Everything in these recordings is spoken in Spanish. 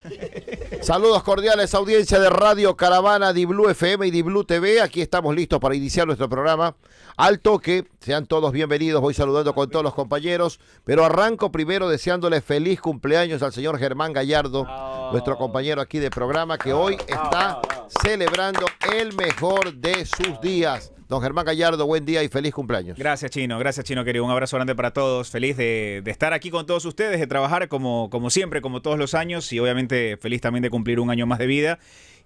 Saludos cordiales, audiencia de Radio Caravana, Diblu FM y Diblu TV. Aquí estamos listos para iniciar nuestro programa. Al toque, sean todos bienvenidos. Voy saludando con todos los compañeros, pero arranco primero deseándole feliz cumpleaños al señor Germán Gallardo, nuestro compañero aquí de programa, que hoy está celebrando el mejor de sus días. Don Germán Gallardo, buen día y feliz cumpleaños. Gracias, Chino. Gracias, Chino, querido. Un abrazo grande para todos. Feliz de, estar aquí con todos ustedes, de trabajar como, como siempre, como todos los años y obviamente feliz también de cumplir un año más de vida.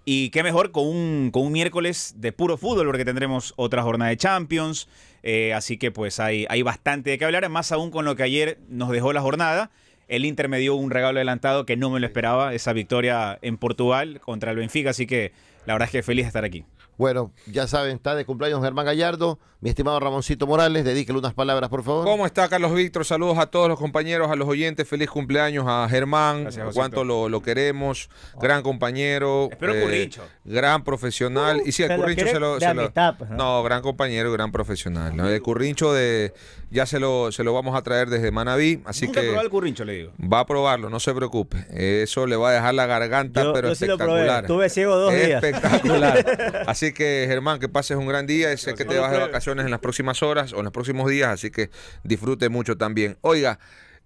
Y qué mejor con un, con un miércoles de puro fútbol, porque tendremos otra jornada de Champions. Eh, así que pues hay, hay bastante de qué hablar, más aún con lo que ayer nos dejó la jornada. El Inter me dio un regalo adelantado que no me lo esperaba, esa victoria en Portugal contra el Benfica, así que la verdad es que feliz de estar aquí. Bueno, ya saben, está de cumpleaños Germán Gallardo. Mi estimado Ramoncito Morales, dedíquele unas palabras, por favor. ¿Cómo está, Carlos Víctor? Saludos a todos los compañeros, a los oyentes. Feliz cumpleaños a Germán. Gracias, cuánto lo, lo, queremos. Gran compañero. Espero eh, Currincho. Gran profesional. Uh, y sí, el Currincho se lo. Se lo pues, ¿no? ¿no? gran compañero, gran profesional. ¿no? El Currincho de, ya se lo, se lo vamos a traer desde Manaví. Así Nunca que. probado el Currincho, le digo. Va a probarlo, no se preocupe. Eso le va a dejar la garganta, yo, pero yo espectacular. Tuve ciego dos días. Espectacular. así que, Germán, que pases un gran día. Sé que te vas de vacaciones en las próximas horas o en los próximos días, así que disfrute mucho también. Oiga,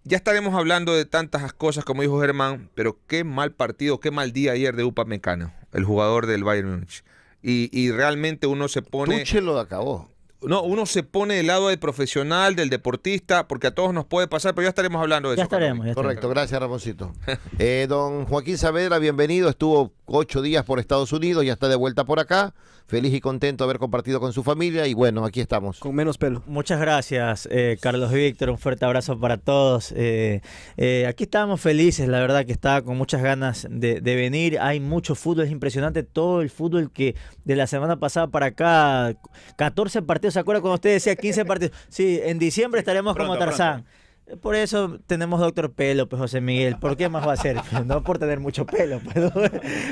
ya estaremos hablando de tantas cosas como dijo Germán, pero qué mal partido, qué mal día ayer de Upamecano, el jugador del Bayern Múnich. Y, y, realmente uno se pone... Tuche lo acabó. No, uno se pone del lado del profesional, del deportista, porque a todos nos puede pasar, pero ya estaremos hablando de ya eso. Estaremos, ya Correcto, gracias Ramoncito. eh, don Joaquín Saavedra, bienvenido. Estuvo ocho días por Estados Unidos, ya está de vuelta por acá. Feliz y contento de haber compartido con su familia y bueno, aquí estamos. Con menos pelo. Muchas gracias, eh, Carlos Víctor. Un fuerte abrazo para todos. Eh, eh, aquí estábamos felices, la verdad que estaba con muchas ganas de, de, venir. Hay mucho fútbol, es impresionante todo el fútbol que de la semana pasada para acá, 14 partidos. ¿Se acuerda cuando usted decía 15 partidos? Sí, en diciembre estaremos pronto, como Tarzán. Pronto. Por eso tenemos doctor pelo, pues José Miguel. ¿Por qué más va a ser? No por tener mucho pelo. Pero,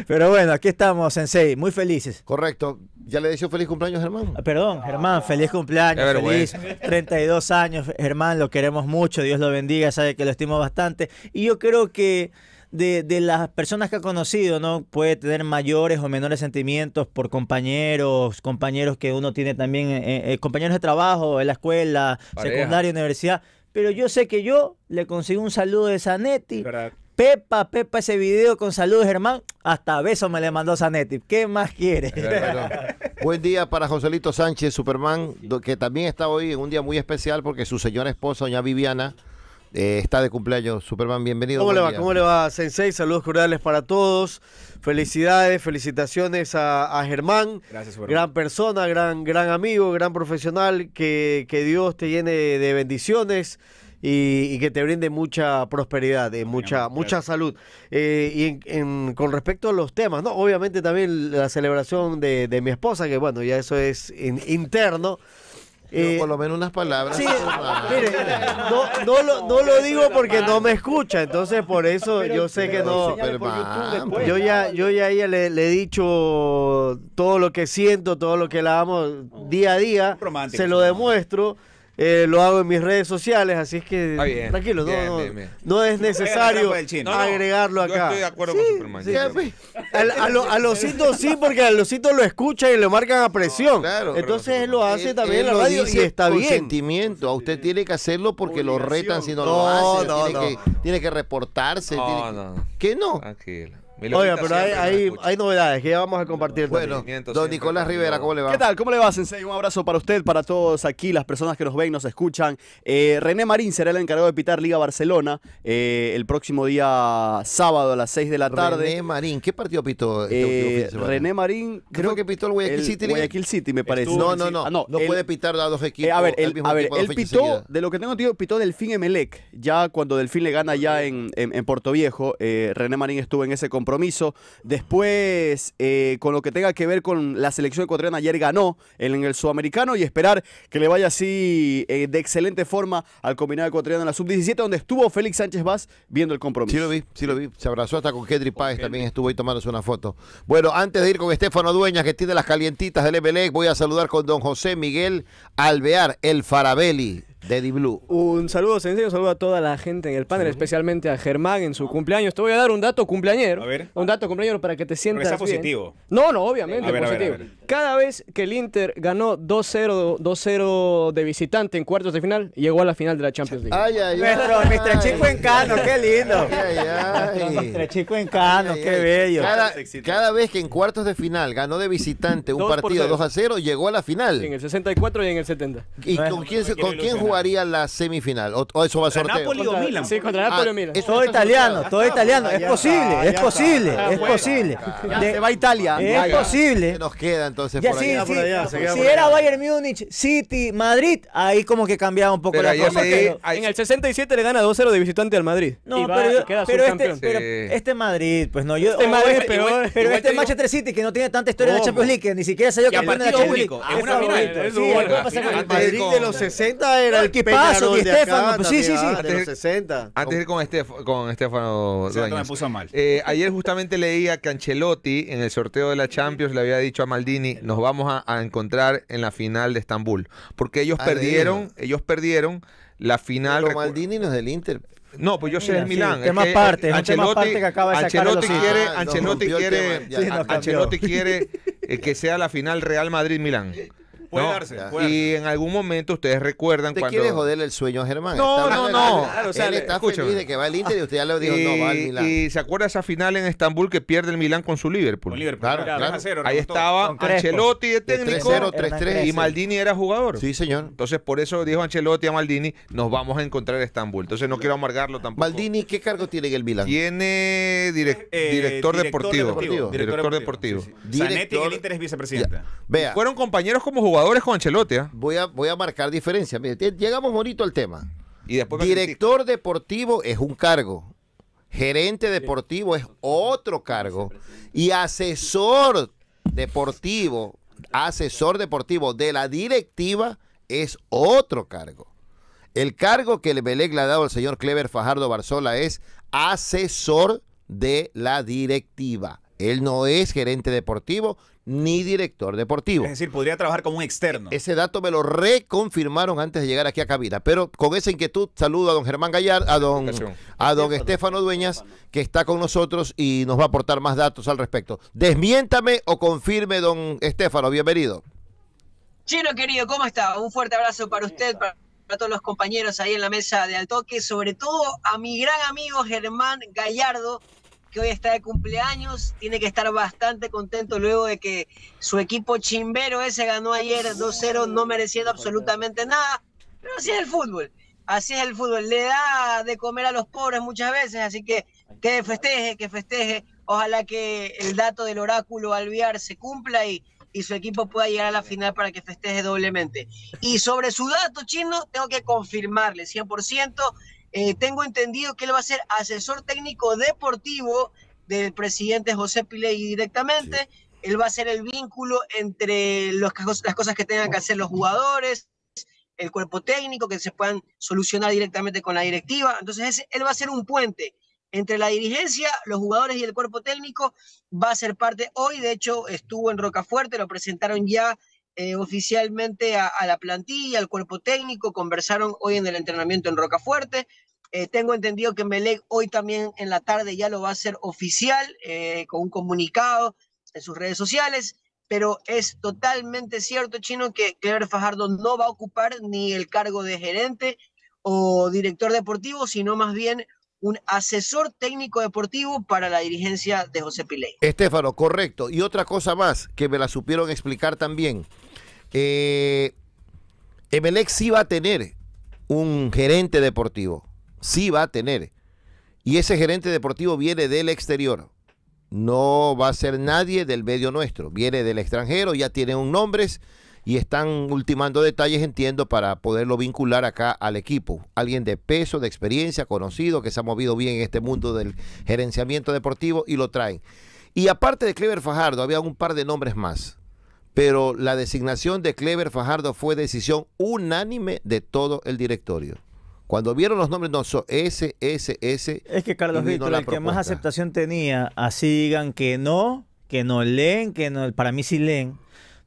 pero bueno, aquí estamos, Sensei, muy felices. Correcto. ¿Ya le deseo feliz cumpleaños, Germán? Perdón, Germán, feliz cumpleaños, feliz 32 años. Germán, lo queremos mucho, Dios lo bendiga, sabe que lo estimo bastante. Y yo creo que de, de, las personas que ha conocido, ¿no? Puede tener mayores o menores sentimientos por compañeros, compañeros que uno tiene también, eh, eh, compañeros de trabajo, en la escuela, Pareja. secundaria, universidad pero yo sé que yo le consigo un saludo de Zanetti. ¿verdad? Pepa, Pepa, ese video con saludos, Germán. Hasta beso me le mandó Zanetti. ¿Qué más quiere? Buen día para Joselito Sánchez, Superman, que también está hoy en un día muy especial porque su señora esposa, doña Viviana, eh, está de cumpleaños. Superman, bienvenido. ¿Cómo le va? Día. ¿Cómo le va, Sensei? Saludos cordiales para todos. Felicidades, felicitaciones a, a Germán. Gracias, Superman. Gran persona, gran, gran amigo, gran profesional. Que, que Dios te llene de bendiciones. Y, y, que te brinde mucha prosperidad, eh, mucha, mucha salud. Eh, y en, en, con respecto a los temas, ¿no? Obviamente también la celebración de, de mi esposa, que bueno, ya eso es in, interno. Eh, por lo menos unas palabras. Sí, mire, no, no, lo, no lo digo porque no me escucha, entonces por eso pero, yo sé que no. Yo ya, yo ya a ella le, le, he dicho todo lo que siento, todo lo que la amo día a día. Romántico, se lo demuestro. Eh, lo hago en mis redes sociales, así es que bien, tranquilo, bien, no, bien, bien. no, es necesario no, agregarlo acá. Yo estoy de acuerdo sí, con Superman. Sí, a, a, lo, a Losito sí, porque a Losito lo escuchan y lo marcan a presión. claro, Entonces él lo hace él, también él en la radio y está con bien. sentimiento. A usted tiene que hacerlo porque lo retan si no, No, lo hace. no, tiene, no. Que, tiene que reportarse. No, tiene- no. ¿Qué no? Tranquilo. Oiga, pero hay, hay, hay novedades que ya vamos a compartir. Bueno, también. don Nicolás Rivera, ¿cómo le va? ¿Qué tal? ¿Cómo le va, Sensei? Un abrazo para usted, para todos aquí, las personas que nos ven, nos escuchan. Eh, René Marín será el encargado de pitar Liga Barcelona eh, el próximo día sábado a las 6 de la tarde. René Marín, ¿qué partido pitó este Eh? René Marín, ¿Qué fue que pitó el Guayaquil el City? Guayaquil City, me parece. No, no, no. Ah, no él- puede pitar a dos equipos. eh, a ver, mismo a ver, él pitó, seguidas. de lo que tengo entendido, pitó Delfín Emelec. Ya cuando Delfín le gana ya en, en, en Puerto Viejo, eh, René Marín estuvo en ese compromiso. Después, eh, con lo que tenga que ver con la selección ecuatoriana, ayer ganó en, el sudamericano y esperar que le vaya así eh, de excelente forma al combinado ecuatoriano en la sub-17, donde estuvo Félix Sánchez Vaz viendo el compromiso. Sí lo vi, sí lo vi. Se abrazó hasta con Kedri Páez, también estuvo ahí tomándose una foto. Bueno, antes de ir con Estefano Dueñas, que tiene las calientitas del Emelec, voy a saludar con don José Miguel Alvear, el Farabelli. Di Blue. Un saludo sencillo, un saludo a toda la gente en el panel, especialmente a Germán en su cumpleaños. Te voy a dar un dato cumpleañero. A ver. Un dato cumpleañero para que te sientas está bien. positivo. No, no, obviamente A ver, a ver, positivo. a ver. Cada vez que el Inter ganó 2-0 2-0 de visitante en cuartos de final, llegó a la final de la Champions League. Ay, ay, Nuestro, ay. nuestro chico encano, qué lindo. Ay, ay, ay. Nuestro chico encano, Ay, qué ay. bello. Cada, cada vez que en cuartos de final ganó de visitante un Dos por partido cero. 2 a 0, llegó a la final. En el 64 y en el 70. ¿Y con quién, se- con quién. Jugaría la semifinal? ¿O, o eso va a ¿Contra sorteo? Napoli o Milan? Sí, contra Napoli Ah, o Milan. eso- Todo italiano, todo italiano. Es posible, es posible, está. es posible. Ya De- se va a Italia. Es posible. ¿Qué nos queda entonces Ya por sí, allá? sí. por allá, se queda si por era allá. Bayern Múnich, City, Madrid, ahí como que cambiaba un poco Pero la cosa. En el 67 le gana 2-0 de visitante al Madrid. No, pero, y queda pero este, este Madrid, pues no, yo. Este Madrid o- es peor. Pero este Manchester City, que no tiene tanta historia en la. Champions League, que ni siquiera salió campeón de la Champions League. Es una final, favorito. es Sí, un ¿qué gol. va a pasar con el Madrid de los 60 era el ¿Qué pasa, Peñarol Di de Stefano? acá Pues sí, sí, sí. ah, de los 60. Antes de ir con, Estef- con Estefano dato me puso mal. Eh, ayer justamente leía que Ancelotti en el sorteo de la Champions le había dicho a Maldini, nos vamos a, a encontrar en la final de Estambul. Porque ellos Ah, perdieron, ellos perdieron la final. Pero Maldini no es del Inter. No, pues yo sé Mira, el sí, Milán. tema que, eh, aparte, es un tema Ancelotti- aparte que acaba de sacar Ancelotti los- quiere, Ah, Ancelotti quiere, tema, ya. Sí. Ancelotti quiere eh, que sea la final Real Madrid-Milán. Puede ¿no? darse, Ya. puede Y en algún momento ustedes recuerdan Usted cuando... quiere joderle el sueño a Germán. No, Está no, mal. no. Claro, o sea, Él está escúchame. feliz de que va al Inter y usted ya le dijo, no, va al y, Milán. y se acuerda esa final en Estambul que pierde el Milán con su Liverpool. Con Liverpool. Claro, claro. cero, Ahí estaba. Ancelotti de De técnico 3-0, Hernán 3-3. y. Maldini era jugador. Sí, señor. Entonces por eso dijo Ancelotti a Maldini, nos vamos a encontrar en Estambul. Entonces no quiero amargarlo tampoco. Maldini, ¿qué cargo tiene en el Milán? tiene direc- Eh, director, deportivo. deportivo. Director deportivo. Zanetti en Director- el Inter es vicepresidente. Vea, Fueron compañeros como jugadores con Ancelotti. ¿ah? voy a, voy a marcar diferencia. Llegamos bonito al tema. Y después me Director deportivo es un cargo. Gerente deportivo es otro cargo. Y asesor deportivo, asesor deportivo de la directiva es otro cargo. El cargo que el Belec le ha dado al señor Clever Fajardo Barzola es asesor de la directiva. Él no es gerente deportivo ni director deportivo. Es decir, podría trabajar como un externo. Ese dato me lo reconfirmaron antes de llegar aquí a cabina. Pero con esa inquietud saludo a don Germán Gallar, a don, a don Estefano Dueñas, que está con nosotros y nos va a aportar más datos al respecto. Desmiéntame o confirme, don Estefano. Bienvenido. Chino querido, ¿cómo está? Un fuerte abrazo para usted, para, para todos los compañeros ahí en la mesa de Altoque, sobre todo a mi gran amigo Germán Gallardo, que hoy está de cumpleaños, tiene que estar bastante contento luego de que su equipo chimbero ese ganó ayer 2-0, no mereciendo absolutamente nada, pero así es el fútbol, así es el fútbol, le da de comer a los pobres muchas veces, así que que festeje, que festeje, ojalá que el dato del oráculo Alviar se cumpla y y su equipo pueda llegar a la final para que festeje doblemente. Y sobre su dato chino, tengo que confirmarle 100%. Eh, tengo entendido que él va a ser asesor técnico deportivo del presidente José Piley directamente. Él va a ser el vínculo entre los, las cosas que tengan que hacer los jugadores, el cuerpo técnico, que se puedan solucionar directamente con la directiva. Entonces, él va a ser un puente entre la dirigencia, los jugadores y el cuerpo técnico, va a ser parte hoy, de hecho estuvo en Rocafuerte, lo presentaron ya eh, oficialmente a, a, la plantilla, al cuerpo técnico, conversaron hoy en el entrenamiento en Rocafuerte. Eh, tengo entendido que Melec hoy también en la tarde ya lo va a hacer oficial eh, con un comunicado en sus redes sociales, pero es totalmente cierto, Chino, que Clever Fajardo no va a ocupar ni el cargo de gerente o director deportivo, sino más bien un asesor técnico deportivo para la dirigencia de José Piley. Estefano, correcto. Y otra cosa más que me la supieron explicar también. Eh, Emelec sí va a tener un gerente deportivo. Sí va a tener. Y ese gerente deportivo viene del exterior. No va a ser nadie del medio nuestro. Viene del extranjero, ya tiene un nombres y están ultimando detalles, entiendo, para poderlo vincular acá al equipo. Alguien de peso, de experiencia, conocido, que se ha movido bien en este mundo del gerenciamiento deportivo y lo traen. Y aparte de Clever Fajardo, había un par de nombres más. Pero la designación de Clever Fajardo fue decisión unánime de todo el directorio. Cuando vieron los nombres, no, son ese, ese, ese. Es que Carlos Víctor, el que más aceptación tenía, así digan que no, que no leen, que no, para mí sí leen,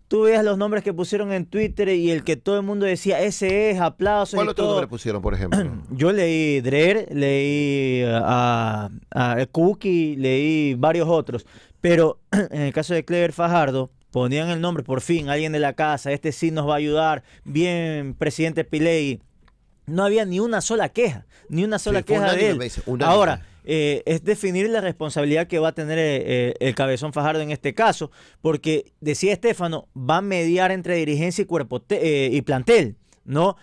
tú veas los nombres que pusieron en Twitter y el que todo el mundo decía, ese es, aplausos ¿Cuál otro todo. nombre pusieron, por ejemplo? Yo leí Drer, leí a, a Cookie, leí varios otros. Pero en el caso de Clever Fajardo, ponían el nombre, por fin, alguien de la casa, este sí nos va a ayudar, bien, presidente Pilei. No había ni una sola queja, ni una sola Sí, queja de él. Ahora, eh, es definir la responsabilidad que va a tener eh, eh, el cabezón Fajardo en este caso, porque decía Estefano, va a mediar entre dirigencia y cuerpo eh, y plantel, ¿no?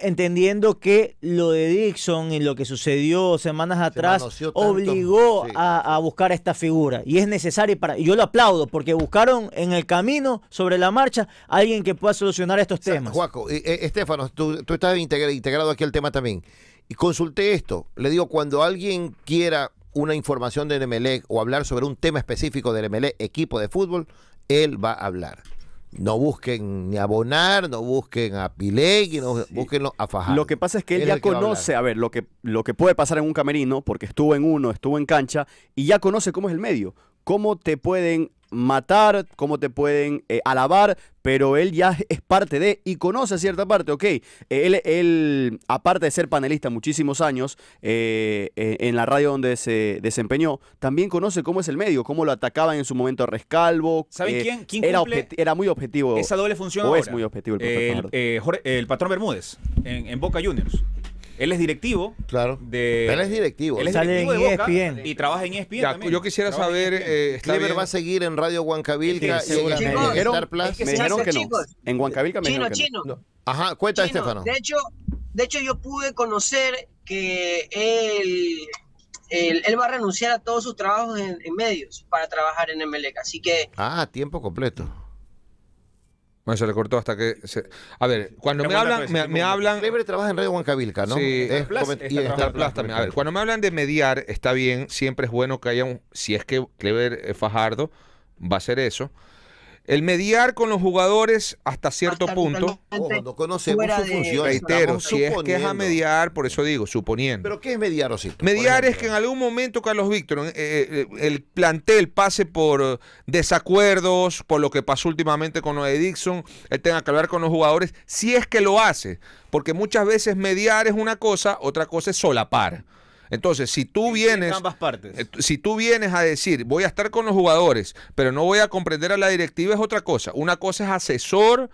Entendiendo que lo de Dixon y lo que sucedió semanas atrás obligó sí. a, a buscar esta figura y es necesario para y yo lo aplaudo porque buscaron en el camino sobre la marcha alguien que pueda solucionar estos temas. Juaco, eh, eh, Estefano, tú, tú estás integra- integrado aquí al tema también. Y consulté esto. Le digo, cuando alguien quiera una información del Emelec o hablar sobre un tema específico del Emelec, equipo de fútbol, él va a hablar. No busquen ni a Bonar, no busquen a Pilegui, no búsquenlo a Fajardo. Lo que pasa es que él Él ya va a conoce, a, ver, lo que, lo que puede pasar en un camerino, porque estuvo en uno, estuvo en cancha, y ya conoce cómo es el medio, cómo te pueden matar, cómo te pueden eh, alabar, pero él ya es parte de y conoce cierta parte, ok. Él, él, aparte de ser panelista muchísimos años eh, en la radio donde se desempeñó, también conoce cómo es el medio, cómo lo atacaban en su momento a Rescalvo. ¿Saben eh, quién- quién era, era muy objetivo. Esa doble función o es muy objetivo el profe el, eh, Jorge- el patrón Bermúdez en, en Boca Juniors. Él es directivo Claro. de. Él es directivo. Él es Sale directivo en de Boca ESPN. y trabaja en E ESPN. Ya, también. yo quisiera Trabaja saber, ESPN. eh, Clever va a seguir en Radio Huancavilca Sí, y en- Star Plus. es que me se dijeron que no. chicos. En Huancavilca me dijeron que no. chino. Ajá, cuenta, Chino, Estefano. De hecho, de hecho, yo pude conocer que él, él, él va a renunciar a todos sus trabajos en, en medios para trabajar en Emelec. Así que Ah, tiempo completo. Bueno, se le cortó hasta que... se- A ver, cuando me hablan, me, hablan... Clever trabaja en Radio Huancavilca, ¿no? Sí. Es Plus, coment- está y Star Plus Plus también. A ver, cuando me hablan de mediar, está bien, siempre es bueno que haya un, si es que Clever Fajardo va a hacer eso. El mediar con los jugadores hasta cierto punto, Ojo, no conocemos su función. reitero, si es que es a mediar, por eso digo, suponiendo. ¿Pero qué es mediar, Osito? Mediar es que en algún momento, Carlos Víctor, eh, eh, el plantel pase por desacuerdos, por lo que pasó últimamente con lo de Dixon, él tenga que hablar con los jugadores, si es que lo hace, porque muchas veces mediar es una cosa, otra cosa es solapar. Entonces, si tú En vienes... ambas partes. eh, Si tú vienes a decir, voy a estar con los jugadores, pero no voy a comprender a la directiva, es otra cosa. Una cosa es asesor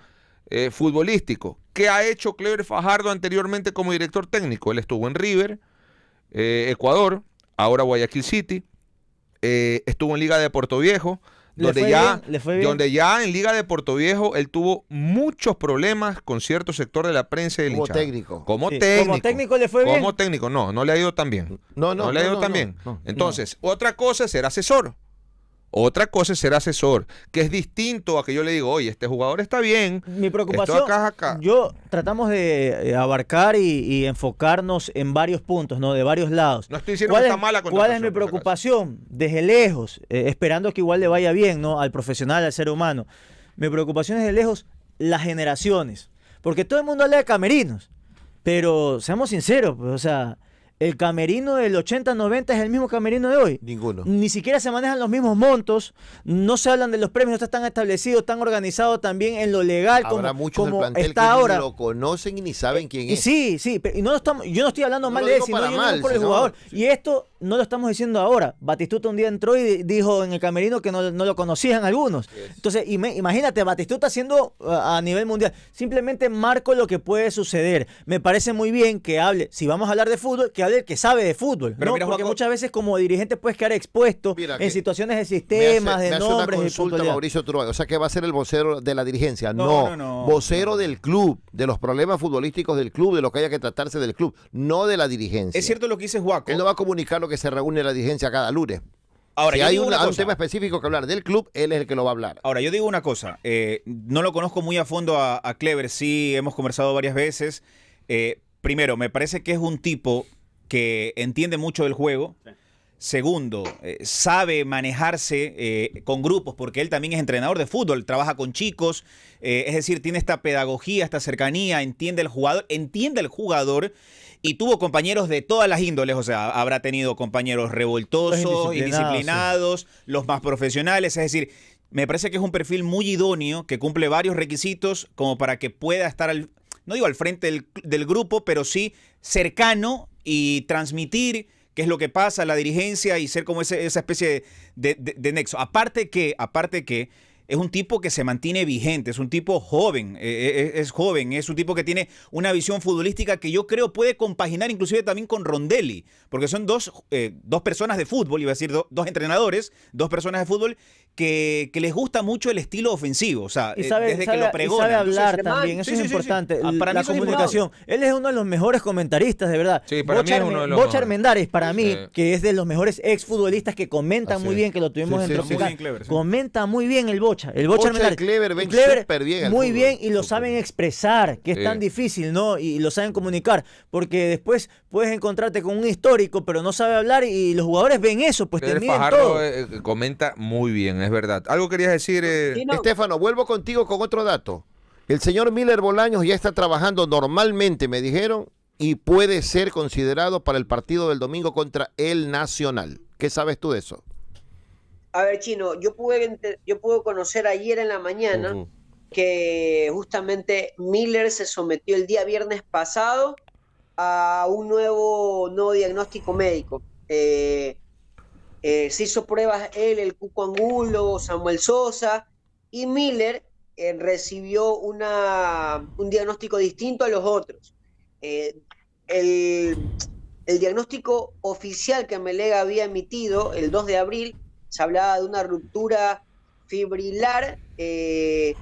eh, futbolístico. ¿Qué ha hecho Clever Fajardo anteriormente como director técnico? Él estuvo en River, eh, Ecuador, ahora Guayaquil City, eh, estuvo en Liga de Puerto Viejo, donde ya, bien, bien. donde ya en Liga de Puerto Viejo él tuvo muchos problemas con cierto sector de la prensa y del Como hinchada. técnico. Como Sí. técnico. Como técnico le fue bien. Como técnico, no, no le ha ido tan bien. No, no, No le ha ido no, tan no, bien. no. Entonces, otra cosa es ser asesor. Otra cosa es ser asesor, que es distinto a que yo le digo, oye, este jugador está bien. Mi preocupación, Esto acá acá. yo tratamos de eh, abarcar y, y enfocarnos en varios puntos, ¿no? De varios lados. No estoy diciendo ¿Cuál que es, está mala ¿Cuál es mi preocupación? Desde lejos, eh, esperando que igual le vaya bien, ¿no? Al profesional, al ser humano. Mi preocupación es de lejos las generaciones. Porque todo el mundo habla de camerinos. Pero seamos sinceros, pues, o sea, el camerino del 80-90 es el mismo camerino de hoy. Ninguno. Ni siquiera se manejan los mismos montos, no se hablan de los premios, no están establecidos, están organizados también en lo legal Habrá como, muchos del como plantel está que ahora. ni lo conocen y ni saben quién Y es. sí, sí, pero y no lo estamos, yo no estoy hablando No mal de él, sino yo no mal, por el sino- jugador. Y esto no lo estamos diciendo ahora. Batistuta un día entró y di- dijo en el camerino que no, no lo conocían algunos. Entonces, ime- imagínate, Batistuta haciendo uh, a nivel mundial. Simplemente marco lo que puede suceder. Me parece muy bien que hable, si vamos a hablar de fútbol, que hable el que sabe de fútbol. Pero ¿no? mira, Porque Juaco- muchas veces como dirigente puedes quedar expuesto Mira en que situaciones de Me sistemas, hace- me de hace una nombres, de consulta. Mauricio Turbay. O sea, que va a ser el vocero de la dirigencia. No, No, no, no. vocero del club, de los problemas futbolísticos del club, de lo que haya que tratarse del club, no de la dirigencia. Es cierto lo que dice Juaco. Él no va a comunicar lo que se reúne la dirigencia cada lunes. Ahora, si yo hay digo un, una tema específico que hablar del club, él es el que lo va a hablar. Ahora, yo digo una cosa, eh, no lo conozco muy a fondo a, a Clever, sí hemos conversado varias veces. Eh, primero, me parece que es un tipo que entiende mucho del juego. Segundo, eh, sabe manejarse eh, con grupos, porque él también es entrenador de fútbol, trabaja con chicos, eh, es decir, tiene esta pedagogía, esta cercanía, entiende el jugador, entiende el jugador y tuvo compañeros de todas las índoles, o sea, habrá tenido compañeros revoltosos, Los indisciplinados, indisciplinados, los más profesionales, es decir, me parece que es un perfil muy idóneo, que cumple varios requisitos como para que pueda estar al, no digo al frente del, del grupo, pero sí cercano y transmitir qué es lo que pasa, la dirigencia y ser como ese- esa especie de, de- de nexo. Aparte que, aparte que es un tipo que se mantiene vigente, es un tipo joven, eh, eh, es, joven, es un tipo que tiene una visión futbolística que yo creo puede compaginar inclusive también con Rondelli, porque son dos, eh, dos personas de fútbol, iba a decir do- dos entrenadores, dos personas de fútbol que, que les gusta mucho el estilo ofensivo, o sea, Y eh, sabe, desde sabe- que lo y pregonan. sabe hablar Entonces, también, eso sí, es sí, sí, sí. importante. Ah, para mí la es comunicación. Él es uno de los mejores comentaristas, de verdad. Sí, para mí es Bocha uno de los Bocha para mí, que es de los mejores exfutbolistas que comentan Así muy bien, que lo tuvimos Sí, en sí, sí. Tropical. Muy bien, Clever, sí. Comenta muy bien el Bocha. El Bocha, Bocha y Armendáriz. Clever ven Clever, bien Muy fútbol. bien y lo saben expresar, que es Sí. tan difícil, ¿no? Y lo saben comunicar. Porque después puedes encontrarte con un histórico, pero no sabe hablar y los jugadores ven eso, pues te miden Fajardo todo. eh, eh, comenta muy bien, es verdad. ¿Algo querías decir? eh? Sí, no, Estefano, vuelvo contigo con otro dato. El señor Miller Bolaños ya está trabajando normalmente, me dijeron, y puede ser considerado para el partido del domingo contra el Nacional. ¿Qué sabes tú de eso? A ver, Chino, yo pude, yo pude conocer ayer en la mañana que justamente Miller se sometió el día viernes pasado a un nuevo, nuevo diagnóstico médico. Eh, eh, se hizo pruebas él, el Cuco Angulo, Samuel Sosa, y Miller eh, recibió una, un diagnóstico distinto a los otros. Eh, el, el diagnóstico oficial que Melega había emitido el 2 de abril se hablaba de una ruptura fibrilar y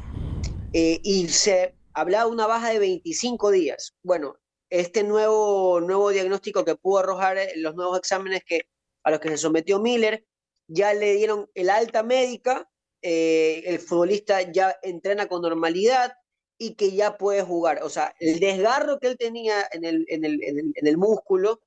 se hablaba de una baja de 25 días. Bueno, este nuevo, nuevo diagnóstico que pudo arrojar los nuevos exámenes que, a los que se sometió Miller, ya le dieron el alta médica, eh, el futbolista ya entrena con normalidad y que ya puede jugar. O sea, el desgarro que él tenía en el, en el, en el, en el músculo,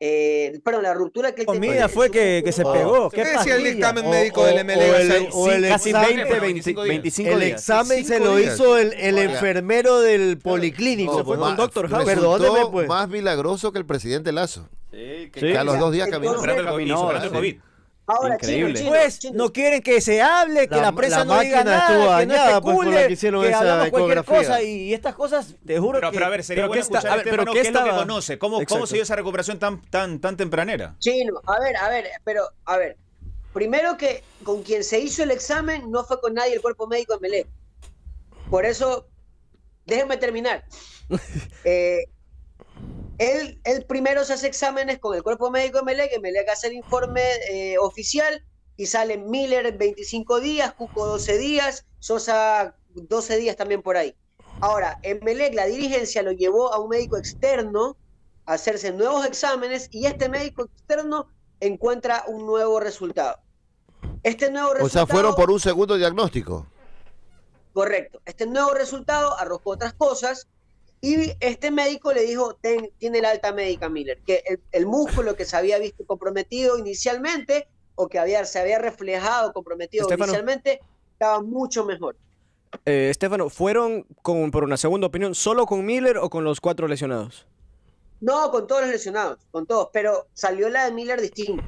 eh, perdón, la ruptura que él tenía Comida fue que, que se pegó. ¿Qué ¿Qué decía el dictamen O- médico o- del o MLE? el- o el casi examen- 20, 20, 25 días. 25 El días. examen se lo días. hizo el, enfermero del policlínico. Se fue pues. con Doctor House. Perdóneme, pues. más milagroso que el presidente Lazo. Sí, que- Sí. Que a los dos días caminó. El COVID, el. Ahora, Increíble. Chino, Pues Chino, no quieren que se hable, que La- la, prensa la no diga máquina estuvo nada, que no dañada, pues, especule, que hicieron que esa hablamos cualquier cosa y estas cosas, te juro Pero, que... pero a ver, sería pero bueno ¿qué está- escuchar a ver, pero qué ¿qué es lo que conoce, cómo, cómo se dio esa recuperación tan, tan, tan tempranera. Chino, a ver, a ver, pero, a ver. Primero que con quien se hizo el examen no fue con nadie del cuerpo médico de Melec. Por eso, déjenme terminar. Eh, él, él primero se hace exámenes con el cuerpo médico de Melec, Melec hace el informe eh, oficial y sale Miller 25 días, Cuco 12 días, Sosa 12 días también por ahí. Ahora, en Melec la dirigencia lo llevó a un médico externo a hacerse nuevos exámenes y este médico externo encuentra un nuevo resultado. Este nuevo O resultado... sea, fueron por un segundo diagnóstico. Correcto. Este nuevo resultado arrojó otras cosas y este médico le dijo, "Ten- tiene la alta médica Miller, que el, el músculo que se había visto comprometido inicialmente o que había, se había reflejado comprometido Estefano. inicialmente estaba mucho mejor. Eh, Estefano, ¿fueron con, por una segunda opinión solo con Miller o con los cuatro lesionados? No, con todos los lesionados, con todos, pero salió la de Miller distinta.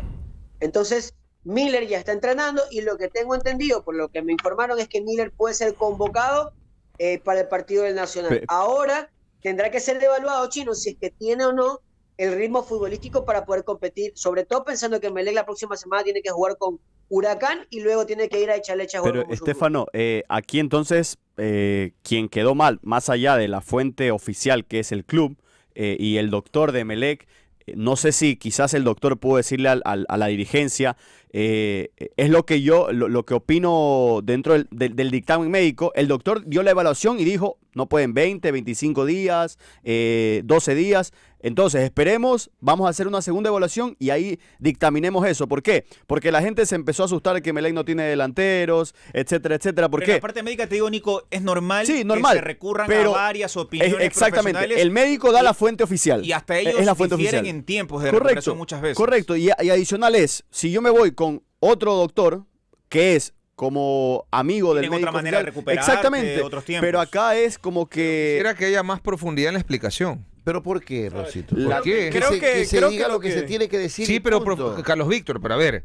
Entonces, Miller ya está entrenando y lo que tengo entendido, por lo que me informaron, es que Miller puede ser convocado eh, para el partido del Nacional. Ahora tendrá que ser evaluado, Chino, si es que tiene o no el ritmo futbolístico para poder competir, sobre todo pensando que Melec la próxima semana tiene que jugar con Huracán y luego tiene que ir a echar leche a jugar Pero. Estefano, eh, aquí entonces, eh, quien quedó mal, más allá de la fuente oficial que es el club eh, y el doctor de Melec, no sé si quizás el doctor pudo decirle al- al- a la dirigencia, eh, es lo que yo, lo, lo que opino dentro del, dictamen médico, el doctor dio la evaluación y dijo, no pueden 20, 25 días, eh, 12 días, entonces esperemos, vamos a hacer una segunda evaluación y ahí dictaminemos eso. ¿Por qué? Porque la gente se empezó a asustar de que Melec no tiene delanteros, etcétera, etcétera. ¿Por Pero en qué? la parte médica te digo, Nico, es normal, Sí, normal, que se recurran pero a varias Es- opiniones exactamente, profesionales el médico da y- la fuente oficial. y hasta Es- ellos es la fuente difieren oficial. en tiempos de Correcto, recuperación muchas veces. correcto. Y, y adicional es, si yo me voy con otro doctor, que es como amigo del médico otra manera de oficial, recuperarte, exactamente, otros tiempos. pero acá es como que... Quisiera que haya más profundidad en la explicación. ¿Pero por qué, Rosito? ¿Por qué? Que Creo se, que- que se creo diga que lo que, que- se tiene que decir. Sí, pero, Carlos Víctor, pero a ver.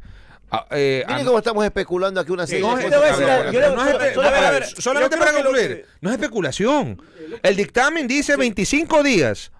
a- eh, Miren cómo estamos especulando aquí una serie No, de es- te voy a cosas. decir a algo, ver, yo le- no es solo- espe- solo- a ver, a ver, solamente creo para que concluir, que- no es especulación. El dictamen dice 25 días.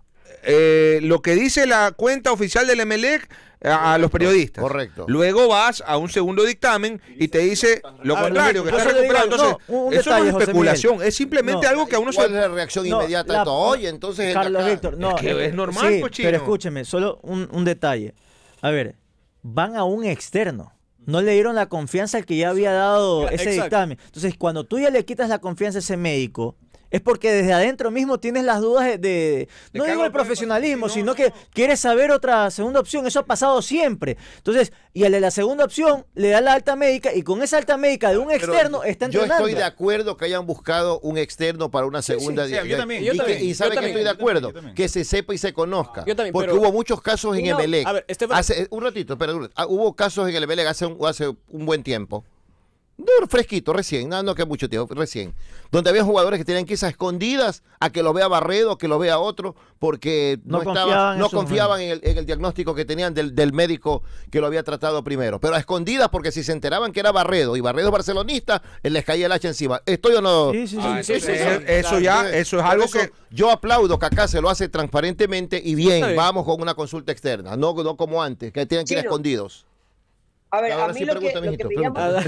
Eh, lo que dice la cuenta oficial del Emelec a, a los periodistas. correcto. Luego vas a un segundo dictamen y te dice lo A ver, contrario, que está recuperado. Entonces, no, un eso detalle, no es especulación, es simplemente No. algo que a uno se... ¿Cuál es la reacción No, inmediata la- de todo? Oye, entonces... Carlos acá- Víctor, no. que eh, es normal, sí, pues, chino. pero escúcheme, solo un, un detalle. A ver, van a un externo. No le dieron la confianza al que ya había dado ese exacto. dictamen. Entonces, cuando tú ya le quitas la confianza a ese médico, es porque desde adentro mismo tienes las dudas de, de- no digo el profesionalismo, pasar, sí, sino no, no, que quieres saber otra segunda opción. Eso ha pasado siempre. Entonces, y de la segunda opción le da la alta médica y con esa alta médica de un Pero externo está Yo entrenando. estoy de acuerdo que hayan buscado un externo para una segunda sí, di- yo también, y, yo que- también, y sabe yo que estoy de yo también, acuerdo, yo también. que se sepa y se conozca. Yo también, porque pero- hubo muchos casos en No, Emelec. a ver, Estefan- Hace, un ratito, ratito. Ah, hubo casos en el Emelec hace un, hace un buen tiempo. No, fresquito, recién, no, no que mucho tiempo, recién. Donde había jugadores que tenían que irse a escondidas a que lo vea Barredo, que lo vea otro, porque no, confiaban en no confiaban en el, en el diagnóstico que tenían del, del médico que lo había tratado primero. Pero a escondidas, porque si se enteraban que era Barredo y Barredo es barcelonista, les caía el hacha encima. ¿Estoy o no? Sí, sí, sí. Ah, eso- ya, eso es algo eso que... Yo aplaudo que acá se lo hace transparentemente y bien, vamos con una consulta externa, no, no como antes, que tienen que ir Chino. escondidos. A ver, Ahora a mí sí lo que, pregunta, lo que mijito, llama...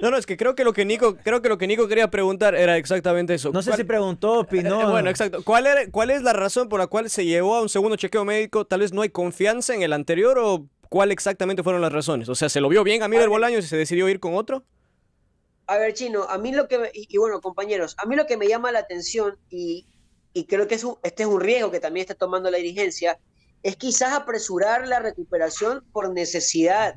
No, no, es que creo que lo que Nico, creo que lo que Nico quería preguntar era exactamente eso. No sé ¿Cuál- si preguntó, opinó. Eh, bueno, exacto. ¿Cuál, era- ¿Cuál es la razón por la cual se llevó a un segundo chequeo médico? Tal vez no hay confianza en el anterior o cuál exactamente fueron las razones. O sea, ¿se lo vio bien a Miller Bolaños y se decidió ir con otro? A ver, Chino, a mí lo que, me- y, y bueno, compañeros, a mí lo que me llama la atención, y, y creo que es un- este es un riesgo que también está tomando la dirigencia, es quizás apresurar la recuperación por necesidad,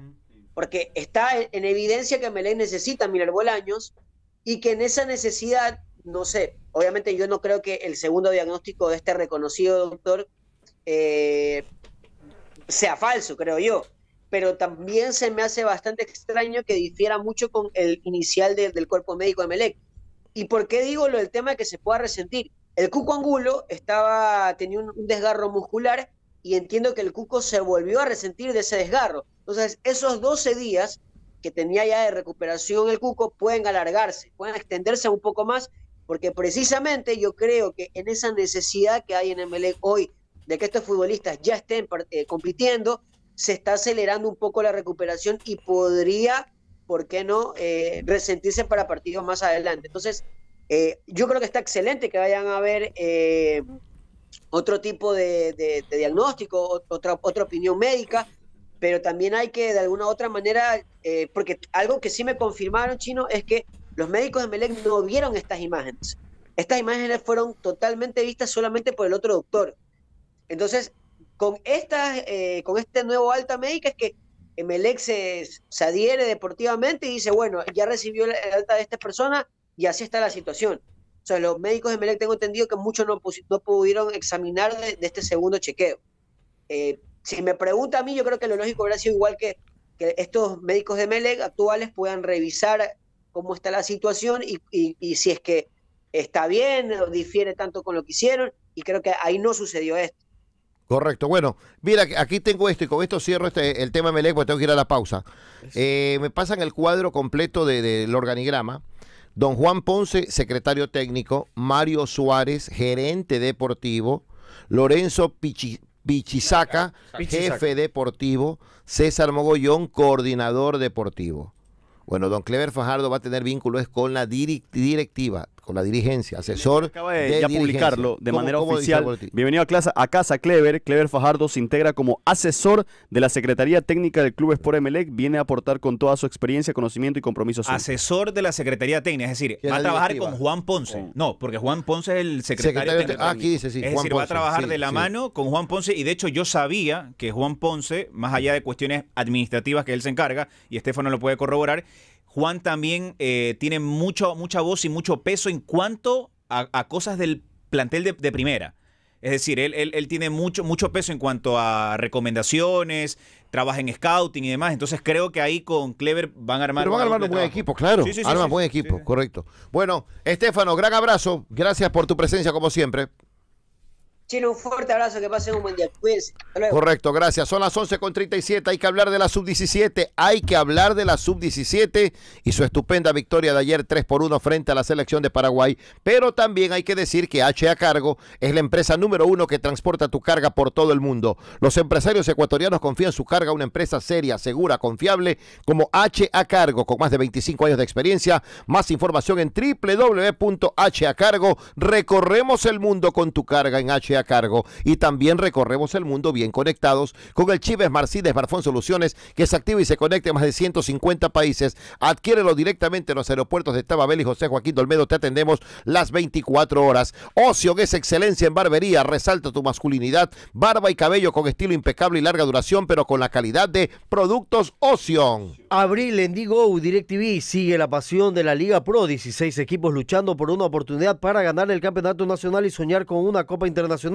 porque está en, en evidencia que Melé necesita a Miller Bolaños y que en esa necesidad, no sé, obviamente yo no creo que el segundo diagnóstico de este reconocido doctor eh, sea falso, creo yo pero también se me hace bastante extraño que difiera mucho con el inicial de- del cuerpo médico de Melec. ¿Y por qué digo lo del tema de que se pueda resentir? El Cuco Angulo estaba, tenía un, un desgarro muscular y entiendo que el Cuco se volvió a resentir de ese desgarro. Entonces, esos 12 días que tenía ya de recuperación el Cuco pueden alargarse, pueden extenderse un poco más, porque precisamente yo creo que en esa necesidad que hay en Emelec hoy de que estos futbolistas ya estén eh, compitiendo, se está acelerando un poco la recuperación y podría, ¿por qué no?, eh, resentirse para partidos más adelante. Entonces, eh, yo creo que está excelente que vayan a ver eh, otro tipo de, de- diagnóstico, ot- otra, otra opinión médica, pero también hay que de alguna u otra manera, eh, porque algo que sí me confirmaron, Chino, es que los médicos de Melec no vieron estas imágenes. Estas imágenes fueron totalmente vistas solamente por el otro doctor. Entonces, con, estas, eh, con este nuevo alta médica es que Emelec se, se adhiere deportivamente y dice, bueno, ya recibió el alta de esta persona y así está la situación. O sea, los médicos de Emelec tengo entendido que muchos no, pudieron examinar de este segundo chequeo. Eh, si me pregunta a mí, yo creo que lo lógico hubiera sido igual que, que estos médicos de Emelec actuales puedan revisar cómo está la situación y, y- y si es que está bien o difiere tanto con lo que hicieron, y creo que ahí no sucedió esto. Correcto. Bueno, mira, aquí tengo esto y con esto cierro este, el tema Melec porque tengo que ir a la pausa. Eh, me pasan el cuadro completo de- del organigrama. Don Juan Ponce, secretario técnico. Mario Suárez, gerente deportivo. Lorenzo Pichi- Pichisaca, jefe deportivo. César Mogollón, coordinador deportivo. Bueno, don Clever Fajardo va a tener vínculos con la directiva, con la dirigencia, asesor. Acaba de, de ya dirigencia. publicarlo de ¿Cómo- manera oficial. Bienvenido a, clase, a casa Clever. Clever Fajardo se integra como asesor de la Secretaría Técnica del Club Sport Emelec. Viene a aportar con toda su experiencia, conocimiento y compromiso. Asesor de la Secretaría Técnica, es decir, va a trabajar directiva. con Juan Ponce. No, porque Juan Ponce es el secretario, Secretario técnico. ah, aquí dice, sí, Es Juan decir, va a trabajar sí, de la sí. mano con Juan Ponce y de hecho yo sabía que Juan Ponce, más allá de cuestiones administrativas que él se encarga, y Estefano lo puede corroborar, Juan también eh, tiene mucho, mucha voz y mucho peso en cuanto a, a cosas del plantel de, de primera. Es decir, él, él- él tiene mucho, mucho peso en cuanto a recomendaciones, trabaja en scouting y demás. Entonces creo que ahí con Clever van a armar. Pero van a armar un buen trabajo. equipo, claro. Sí, sí, sí, arman buen equipo, correcto. Bueno, Estefano, gran abrazo. Gracias por tu presencia como siempre. Chino, un fuerte abrazo, que pasen un buen día. Cuídense. Correcto, gracias. Son las 11 con 37. Hay que hablar de la sub-17. Hay que hablar de la sub-17 y su estupenda victoria de ayer 3 por 1 frente a la selección de Paraguay. Pero también hay que decir que H a Cargo es la empresa número uno que transporta tu carga por todo el mundo. Los empresarios ecuatorianos confían su carga a una empresa seria, segura, confiable como H a Cargo, con más de 25 años de experiencia. Más información en www.hacargo. Recorremos el mundo con tu carga en H Cargo y también recorremos el mundo bien conectados con el chip Smart SIM de Smartphone Soluciones que se activa y se conecta en más de 150 países. Adquiérelo directamente en los aeropuertos de Tababel y José Joaquín Dolmedo. Te atendemos las 24 horas. Ocio es excelencia en barbería. Resalta tu masculinidad. Barba y cabello con estilo impecable y larga duración, pero con la calidad de productos Oción. Abril en Digo DirecTV sigue la pasión de la Liga Pro. 16 equipos luchando por una oportunidad para ganar el campeonato nacional y soñar con una Copa Internacional.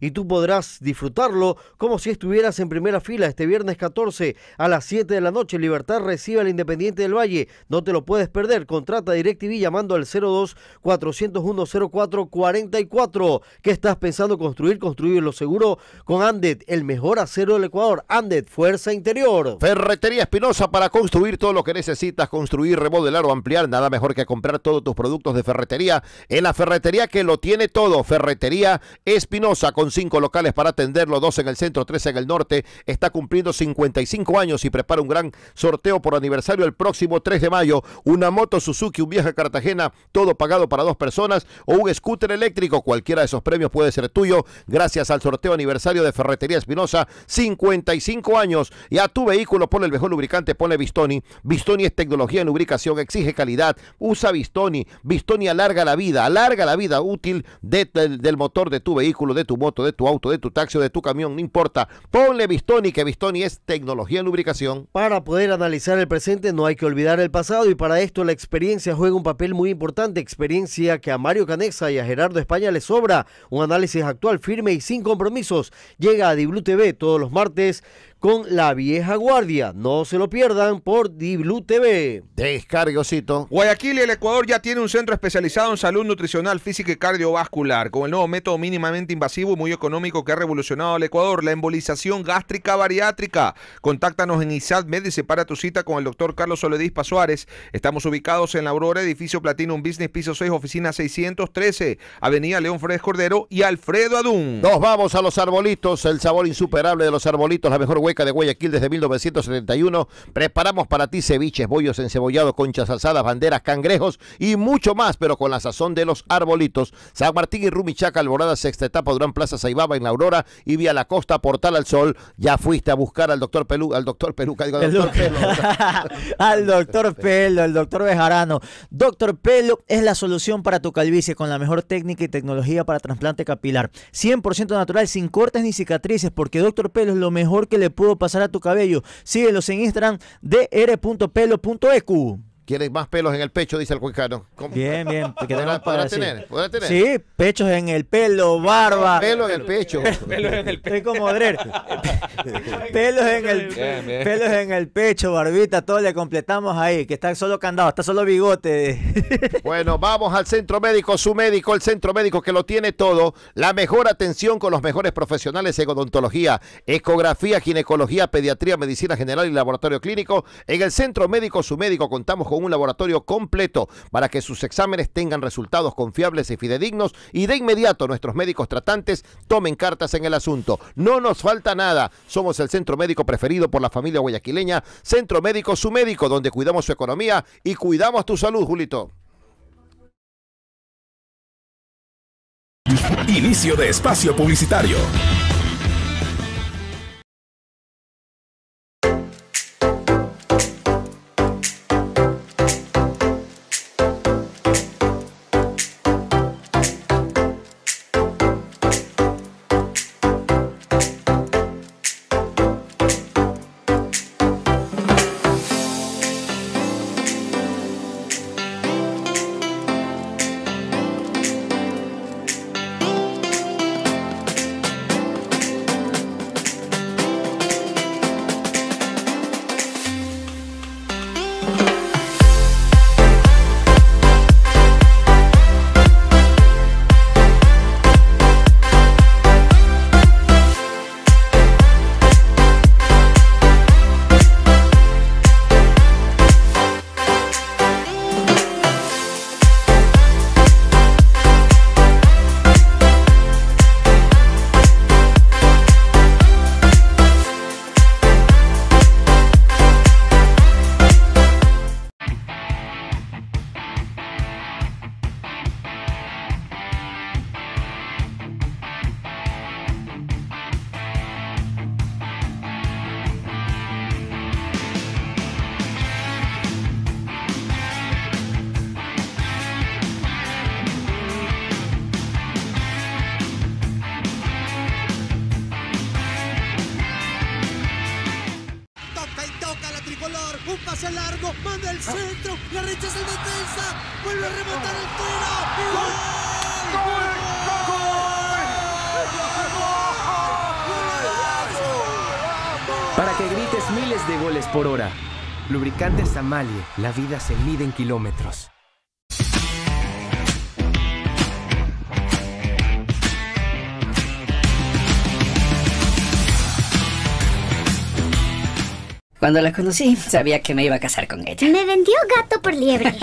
Y tú podrás disfrutarlo como si estuvieras en primera fila este viernes 14 a las 7 de la noche. Libertad recibe al Independiente del Valle. No te lo puedes perder. Contrata DirecTV llamando al 02 401 04 44. ¿Qué estás pensando construir? Construirlo seguro con Andet, el mejor acero del Ecuador. Andet, fuerza interior. Ferretería Espinosa para construir todo lo que necesitas, construir, remodelar o ampliar. Nada mejor que comprar todos tus productos de ferretería en la ferretería que lo tiene todo. Ferretería Espinosa con cinco locales para atenderlo, dos en el centro, tres en el norte. Está cumpliendo 55 años y prepara un gran sorteo por aniversario el próximo 3 de mayo. Una moto Suzuki, un viaje a Cartagena, todo pagado para dos personas o un scooter eléctrico. Cualquiera de esos premios puede ser tuyo gracias al sorteo aniversario de Ferretería Espinosa. 55 años. Y a tu vehículo ponle el mejor lubricante, ponle Bistoni. Bistoni es tecnología en lubricación, exige calidad. Usa Bistoni. Bistoni alarga la vida, alarga la vida útil de- del, del motor de tu vehículo, de tu moto, de tu auto, de tu taxi o de tu camión, no importa. Ponle Bistoni, que Bistoni es tecnología en lubricación. Para poder analizar el presente no hay que olvidar el pasado y para esto la experiencia juega un papel muy importante, experiencia que a Mario Canexa y a Gerardo España les sobra, un análisis actual firme y sin compromisos. Llega a Diblu TV todos los martes con La Vieja Guardia. No se lo pierdan por Diblu TV. Descargue, Osito. Guayaquil y el Ecuador ya tiene un centro especializado en salud nutricional, física y cardiovascular, con el nuevo método mínimamente invasivo y muy económico que ha revolucionado al Ecuador, la embolización gástrica bariátrica. Contáctanos en ISAD Med y separa tu cita con el doctor Carlos Soledispa Suárez. Estamos ubicados en la Aurora, edificio Platinum Business, piso 6, oficina 613, Avenida León Fred Cordero y Alfredo Adún. Nos vamos a los arbolitos, el sabor insuperable de los arbolitos, la mejor hueca de Guayaquil desde 1971. Preparamos para ti ceviches, bollos encebollados, conchas alzadas, banderas, cangrejos y mucho más, pero con la sazón de los arbolitos. San Martín y Rumichaca, Alborada, sexta etapa, Durán Plaza Saibaba en la Aurora y vía la costa, Portal al Sol. Ya fuiste a buscar al doctor Pelú, al doctor Peluca, digo, al doctor doc- Pelo. al doctor Pelo, el doctor Bejarano. Doctor Pelo es la solución para tu calvicie con la mejor técnica y tecnología para trasplante capilar. 100% natural, sin cortes ni cicatrices, porque Doctor Pelo es lo mejor que le pudo pasar a tu cabello. Síguelos en Instagram, dr.pelo.ecu. ¿Quieres más pelos en el pecho? Dice el cuencano. ¿Cómo? Bien, bien. que ¿Podrá, tenemos para tener? ¿Podrá tener? Sí, pechos en el pelo, barba. Pelo en el pecho. Estoy como Drer. pelos en el Bien, bien. pelos en el pecho, barbita, todo le completamos ahí, que está solo candado, está solo bigote. Bueno, vamos al centro médico, su médico, el centro médico que lo tiene todo. La mejor atención con los mejores profesionales en odontología, ecografía, ginecología, pediatría, medicina general y laboratorio clínico. En el centro médico, su médico, contamos con un laboratorio completo para que sus exámenes tengan resultados confiables y fidedignos. Y de inmediato, nuestros médicos tratantes tomen cartas en el asunto. No nos falta nada. Somos el centro médico preferido por la familia guayaquileña. Centro médico, su médico, donde cuidamos su economía y cuidamos tu salud, Julito. Inicio de espacio publicitario. La vida se mide en kilómetros. Cuando la conocí, sabía que me iba a casar con ella. Me vendió gato por liebre.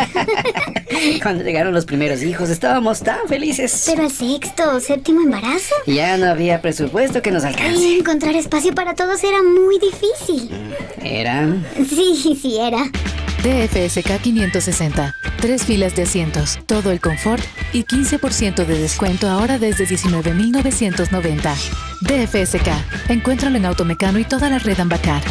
Cuando llegaron los primeros hijos, estábamos tan felices. Pero el sexto o séptimo embarazo. Ya no había presupuesto que nos alcance. Y encontrar espacio para todos era muy difícil. Era. Sí, sí era. DFSK 560. Tres filas de asientos, todo el confort y 15% de descuento ahora desde 19,990. DFSK. Encuéntralo en Automecano y toda la red Ambacar.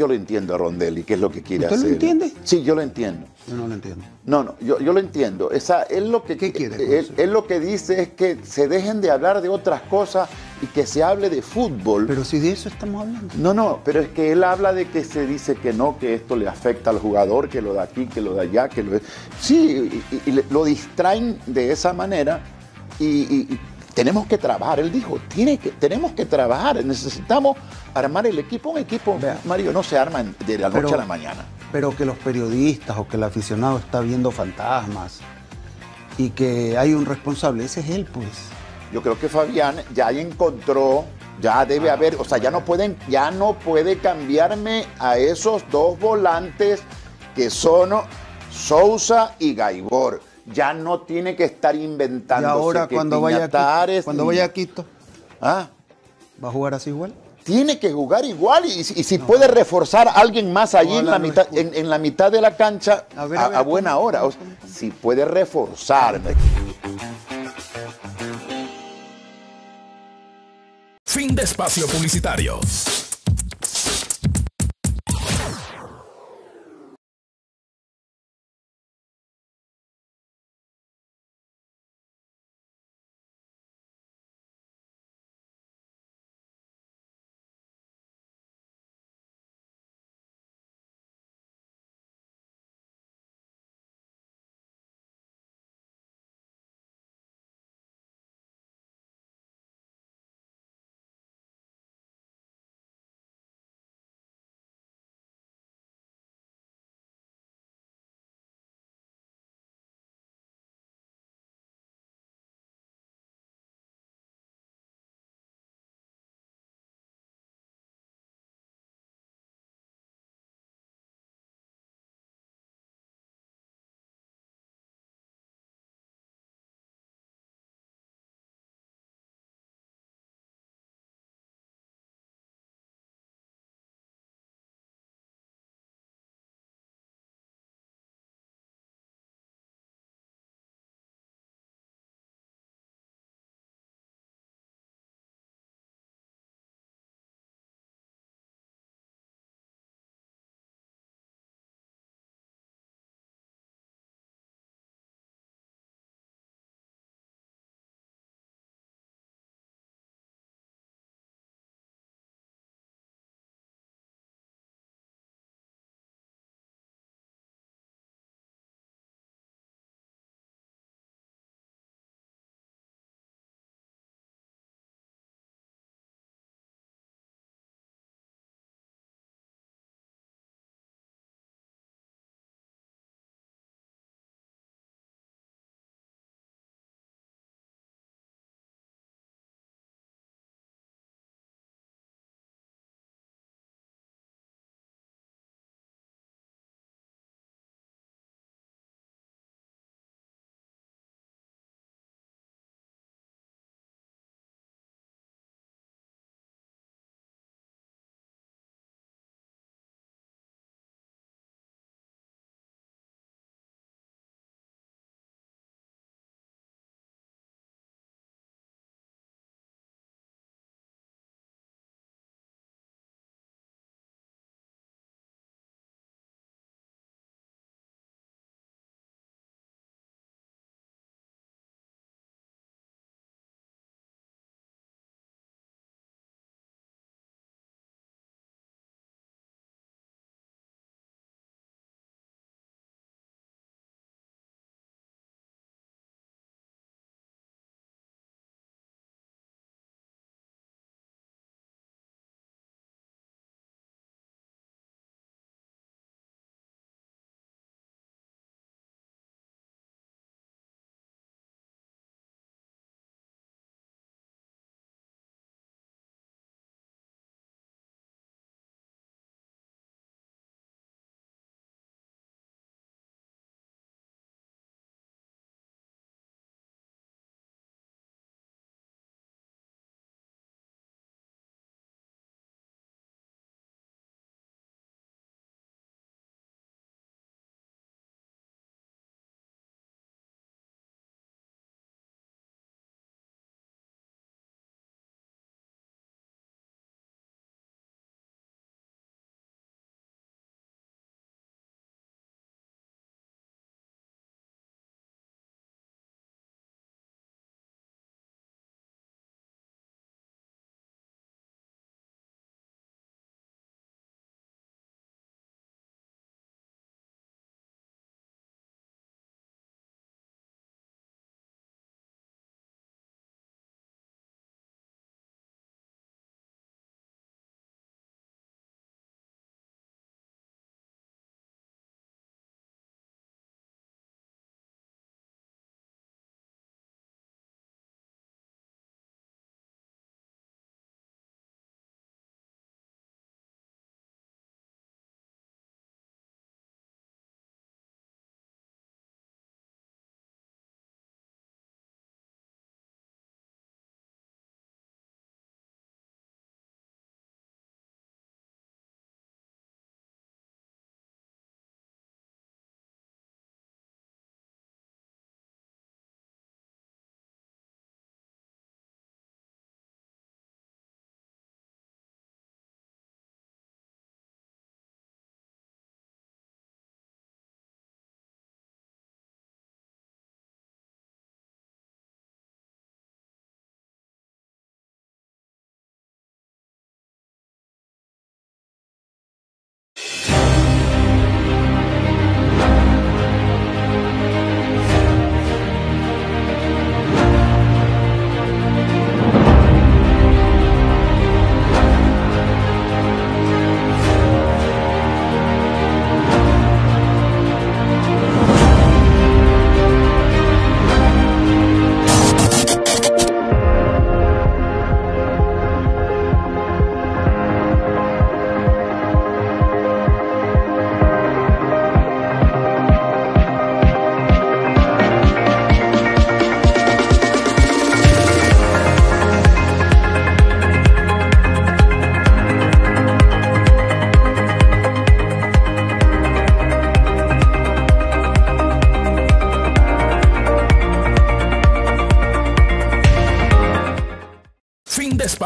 Yo lo entiendo a Rondelli, qué es lo que quiere ¿Usted lo hacer. entiende? Sí, yo lo entiendo. Yo no lo entiendo. No, no, yo, yo lo entiendo. Esa, él lo que, ¿Qué quiere él, él lo que dice es que se dejen de hablar de otras cosas y que se hable de fútbol. Pero si de eso estamos hablando. No, no, pero es que él habla de que se dice que no, que esto le afecta al jugador, que lo de aquí, que lo de allá, que lo. Sí, y, y lo distraen de esa manera y tenemos que trabajar. Él dijo, tiene que, tenemos que trabajar, necesitamos armar el equipo. Un equipo, Mario, no se arma de la noche Pero- a la mañana. Pero que los periodistas o que el aficionado está viendo fantasmas y que hay un responsable, ese es él, pues. Yo creo que Fabián ya encontró, ya debe haber, o sea, ya no pueden, ya no puede cambiarme a esos dos volantes que son Sousa y Gaibor. Ya no tiene que estar Y inventando. ahora cuando vaya, a Quito, cuando vaya a Quito, ¿Ah? ¿va a jugar así igual? Tiene que jugar igual y, si- y si puede reforzar a alguien más allí en la, mitad, en, en la mitad de la cancha A ver, a, a ver, a buena ¿cómo? hora. O sea, si puede reforzar. Fin de espacio publicitario.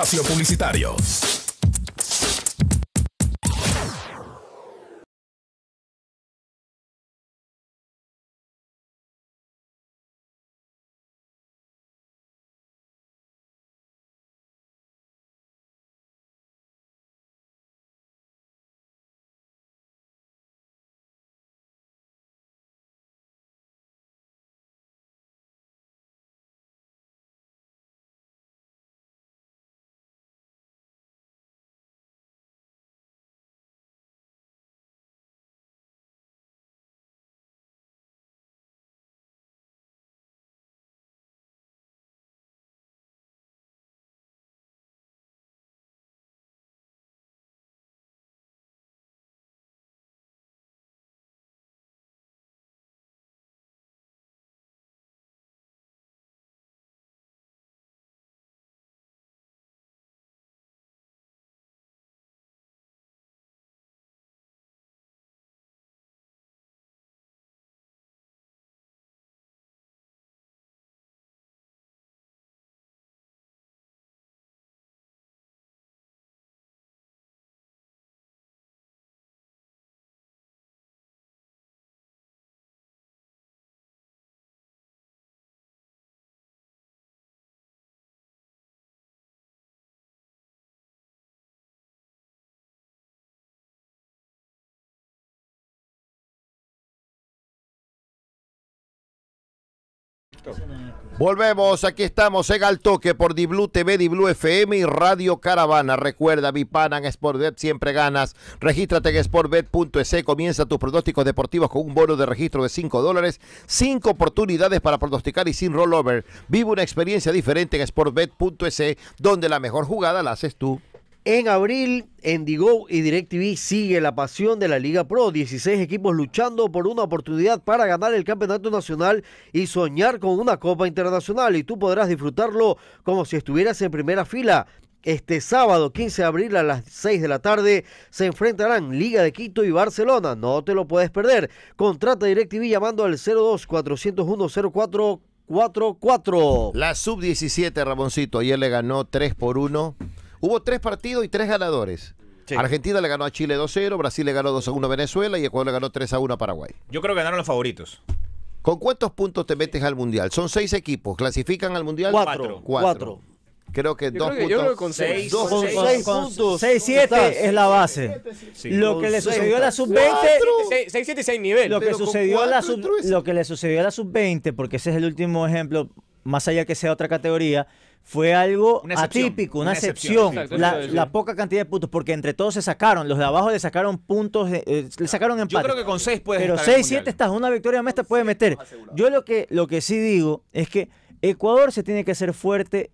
Espacio publicitario. Volvemos, aquí estamos en Al Toque por Diblu TV, Diblu FM y Radio Caravana. Recuerda, Vipana en Sportbet siempre ganas. Regístrate en sportbet.es. Comienza tus pronósticos deportivos con un bono de registro de 5 dólares. 5 oportunidades para pronosticar y sin rollover. Vive una experiencia diferente en sportbet.es, donde la mejor jugada la haces tú. En abril, en Digo y DirecTV sigue la pasión de la Liga Pro. 16 equipos luchando por una oportunidad para ganar el campeonato nacional y soñar con una Copa Internacional. Y tú podrás disfrutarlo como si estuvieras en primera fila. Este sábado 15 de abril a las 6 de la tarde se enfrentarán Liga de Quito y Barcelona. No te lo puedes perder. Contrata DirecTV llamando al 02 401 0444. La sub-17, Ramoncito, ayer le ganó 3 por 1. Hubo tres partidos y tres ganadores. Argentina le ganó a Chile 2-0, Brasil le ganó 2-1 a Venezuela y Ecuador le ganó 3-1 a Paraguay. Yo creo que ganaron los favoritos. ¿Con cuántos puntos te metes al Mundial? Son seis equipos. ¿Clasifican al Mundial? Cuatro. Cuatro. Creo que Yo dos creo que- puntos. yo creo que con seis. dos Con puntos. seis puntos. 6-7 es la base. Lo que le sucedió a la seis. sub-20 6, 7 y 6 nivel. lo que Pero sucedió a la sub, lo que le sucedió a la sub-20 porque ese es el último ejemplo más allá que sea otra categoría fue algo Una atípico una, una excepción, la, poca cantidad de puntos porque entre todos se sacaron los de abajo le sacaron puntos eh, eh, le sacaron Yo empate. creo que con seis puedes pero estar en el 6-7 Mundial. estás una victoria más te puede meter. yo lo que lo que sí digo es que Ecuador se tiene que hacer fuerte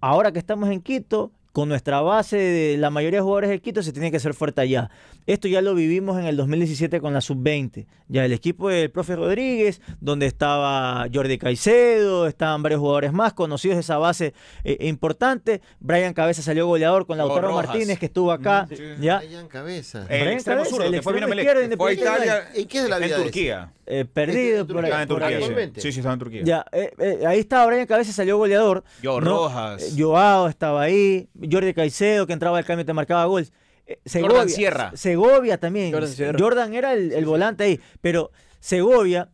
ahora que estamos en Quito con nuestra base de la mayoría de jugadores de Quito se tiene que ser fuerte allá. Esto ya lo vivimos en el 2017 con la sub-20. Ya el equipo del profe Rodríguez, donde estaba Jordi Caicedo, estaban varios jugadores más conocidos de esa base eh, importante. Brian Cabeza salió goleador con Lautaro Rojas. Martínez, que estuvo acá. Ya. Brian Cabeza. El extremo el que fue extremo Emelec. izquierdo Fue a Independiente Italia. ¿Y qué es de la vida en de ese? Eh, perdido por ahí. Estaba en por Turquía. ahí. sí. Actualmente. Sí, sí, estaba en Turquía. Ya, eh, eh, ahí estaba Brian Cabeza, salió goleador. Joe No, Rojas. Joao estaba ahí, Jordi Caicedo, que entraba al cambio y te marcaba goles. Eh, Segovia, Sierra. Se- Segovia también. Jordan Sierra. Jordan era el, el volante ahí. Pero Segovia,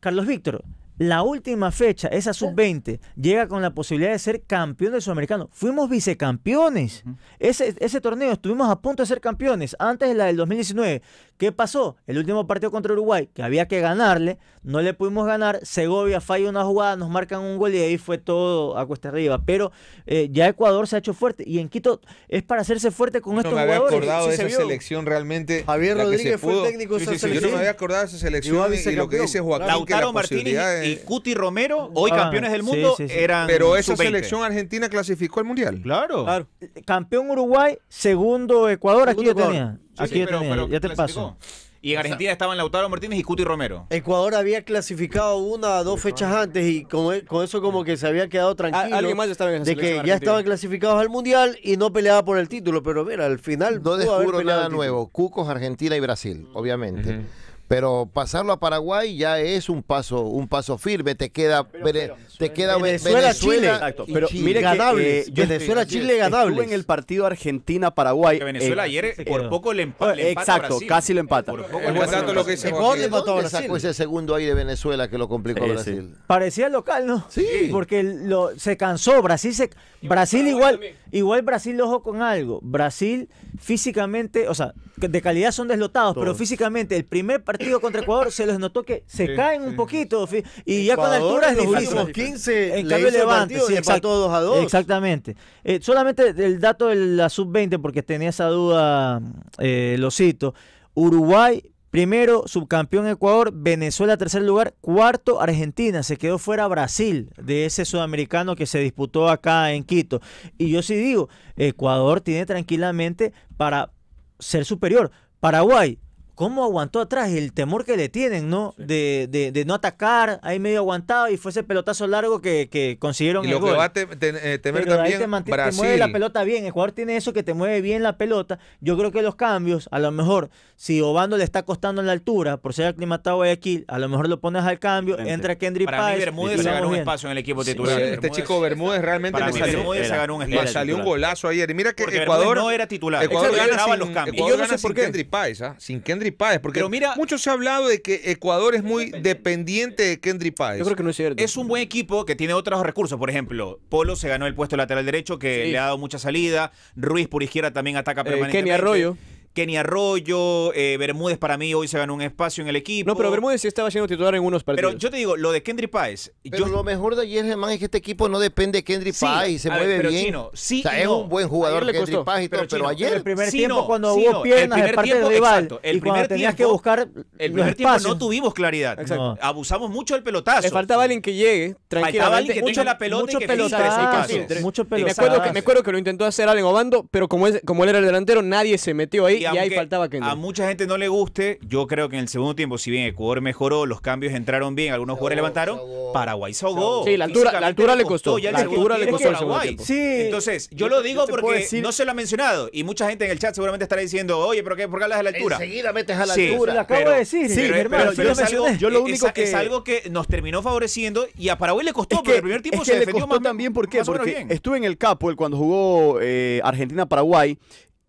Carlos Víctor, la última fecha, esa sub-20, llega con la posibilidad de ser campeón del sudamericano. Fuimos vicecampeones. ese, ese torneo estuvimos a punto de ser campeones antes de la del 2019. ¿Qué pasó? El último partido contra Uruguay, que había que ganarle, no le pudimos ganar. Segovia falla una jugada, nos marcan un gol y ahí fue todo a cuesta arriba. Pero eh, ya Ecuador se ha hecho fuerte y en Quito es para hacerse fuerte con No estos me había jugadores. acordado sí de se esa vio. selección realmente. Javier Rodríguez fue el técnico de Sí, esa sí, sí, Yo no me había acordado de esa selección y, y lo que dice Joaquín, que Lautaro la Martínez posibilidad y, y de- Cuti Romero, hoy Ah, campeones del mundo, sí, sí. eran Pero esa sub-20. selección argentina clasificó al mundial. Claro. Claro. Campeón Uruguay, segundo Ecuador. Aquí yo tenía. Aquí yo pero- tenía. pero ya te clasificó. paso. Y en Argentina estaban Lautaro Martínez y Cuti Romero. Ecuador había clasificado una o dos fechas antes y con, e- con eso como que se había quedado tranquilo. alguien más estaba en de que ya estaban clasificados al mundial y no peleaba por el título, pero mira, al final No descubro nada nuevo. Cucos, Argentina y Brasil, obviamente. Pero pasarlo a Paraguay ya es un paso, un paso firme. Te queda, Vene- te queda Ve- Venezuela, Chile. Exacto, pero Chile. mire que Ganables. eh, Venezuela, Chile, ganables. Estuve en el partido Argentina-Paraguay. Que Venezuela eh, ayer por poco le, empa- le empata a Exacto, Brasil. casi lo empata. Por poco le lo que dice le empató a ¿Dónde Brasil. sacó ese segundo ahí de Venezuela que lo complicó a Sí, Brasil? Parecía local, ¿no? Sí. Porque lo, se cansó. Brasil se, Brasil igual, igual Brasil, ojo con algo. Brasil físicamente, o sea, de calidad son deslotados, pero físicamente el primer partido contra Ecuador se les notó que se Sí, caen un poquito. Y ya con altura es los difícil. últimos 15 En cambio Levante, partido sí, y empató exacto. 2 a 2. Exactamente. Eh, solamente el dato de la sub-20, porque tenía esa duda, eh, lo cito. Uruguay, primero, subcampeón Ecuador, Venezuela, tercer lugar, cuarto, Argentina. Se quedó fuera Brasil de ese sudamericano que se disputó acá en Quito. Y yo sí digo, Ecuador tiene tranquilamente para ser superior. Paraguay. ¿Cómo aguantó atrás? El temor que le tienen, ¿no? De, de- de no atacar, ahí medio aguantado y fue ese pelotazo largo que, que consiguieron Y el lo que gol. va a te- te- eh, temer Pero de ahí también te, te mueve la pelota bien. El jugador tiene eso que te mueve bien la pelota. Yo creo que los cambios, a lo mejor, si Obando le está costando en la altura por ser aclimatado a Guayaquil, a lo mejor lo pones al cambio, entra Kendry Para mí Páez. Bermúdez y se ganó un bien. espacio en el equipo titular. Sí, este Bermúdez- chico Bermúdez realmente Para le mí salió, Bermúdez se ganó un salió un golazo ayer. Y mira que Porque Ecuador Bermúdez no era titular. Ecuador ganaba los cambios. Y yo no sé por sin qué. Kendry Páez, ¿ah? Sin Kendry Páez. Porque Pero mira- mucho se ha hablado de que Ecuador es muy dependiente de Kendry Páez. Yo creo que no es cierto. Es un buen equipo que tiene otros recursos. Por ejemplo, Polo se ganó el puesto lateral derecho que Sí. le ha dado mucha salida. Ruiz por izquierda también ataca Eh, permanentemente. Kenny Arroyo. Kenny Arroyo, eh, Bermúdez para mí hoy se ganó un espacio en el equipo. No, pero Bermúdez sí estaba siendo titular en unos partidos. Pero yo te digo, lo de Kendry Páez. Pero yo, lo mejor de ayer, Germán, es que este equipo no depende de Kendry Sí, Páez y se ver, mueve pero bien. Chino, sí o sea, es no. un buen jugador le Kendry. Páez y todo, Pero, pero, ayer el primer Sí, tiempo no, cuando sí, hubo no. El piernas de parte del tiempo, rival exacto. El y primer tenías que tiempo- buscar el primer tiempo espacios. no tuvimos claridad. Exacto. Abusamos mucho del pelotazo. Le faltaba alguien que llegue Faltaba tranquilamente. alguien que tenga la pelota mucho y que filtre mucho Y me pelotazo. acuerdo, que, me acuerdo que lo intentó hacer Allen Obando, pero como, es, como él era el delantero, nadie se metió ahí y, ahí faltaba Kendry. A mucha gente no le guste, yo creo que en el segundo tiempo, si bien Ecuador mejoró, los cambios entraron bien, algunos jugadores levantaron, Paraguay se ahogó. Sí, la altura- la altura le costó, ya la altura le costó Paraguay. Sí. Entonces, yo, Yo lo digo yo porque decir- no se lo ha mencionado y mucha gente en el chat seguramente estará diciendo, oye, pero qué, ¿por qué hablas de la altura? enseguida metes a la Sí, altura. Lo acabo de decir, Sí, pero, hermano, pero yo, lo es algo, mencioné. Yo lo es- único es, que- algo que nos terminó favoreciendo y a Paraguay le costó, Es porque que, el primer tiempo es se le defendió costó más, también, ¿por qué? Porque estuve en el Capo cuando jugó eh, Argentina-Paraguay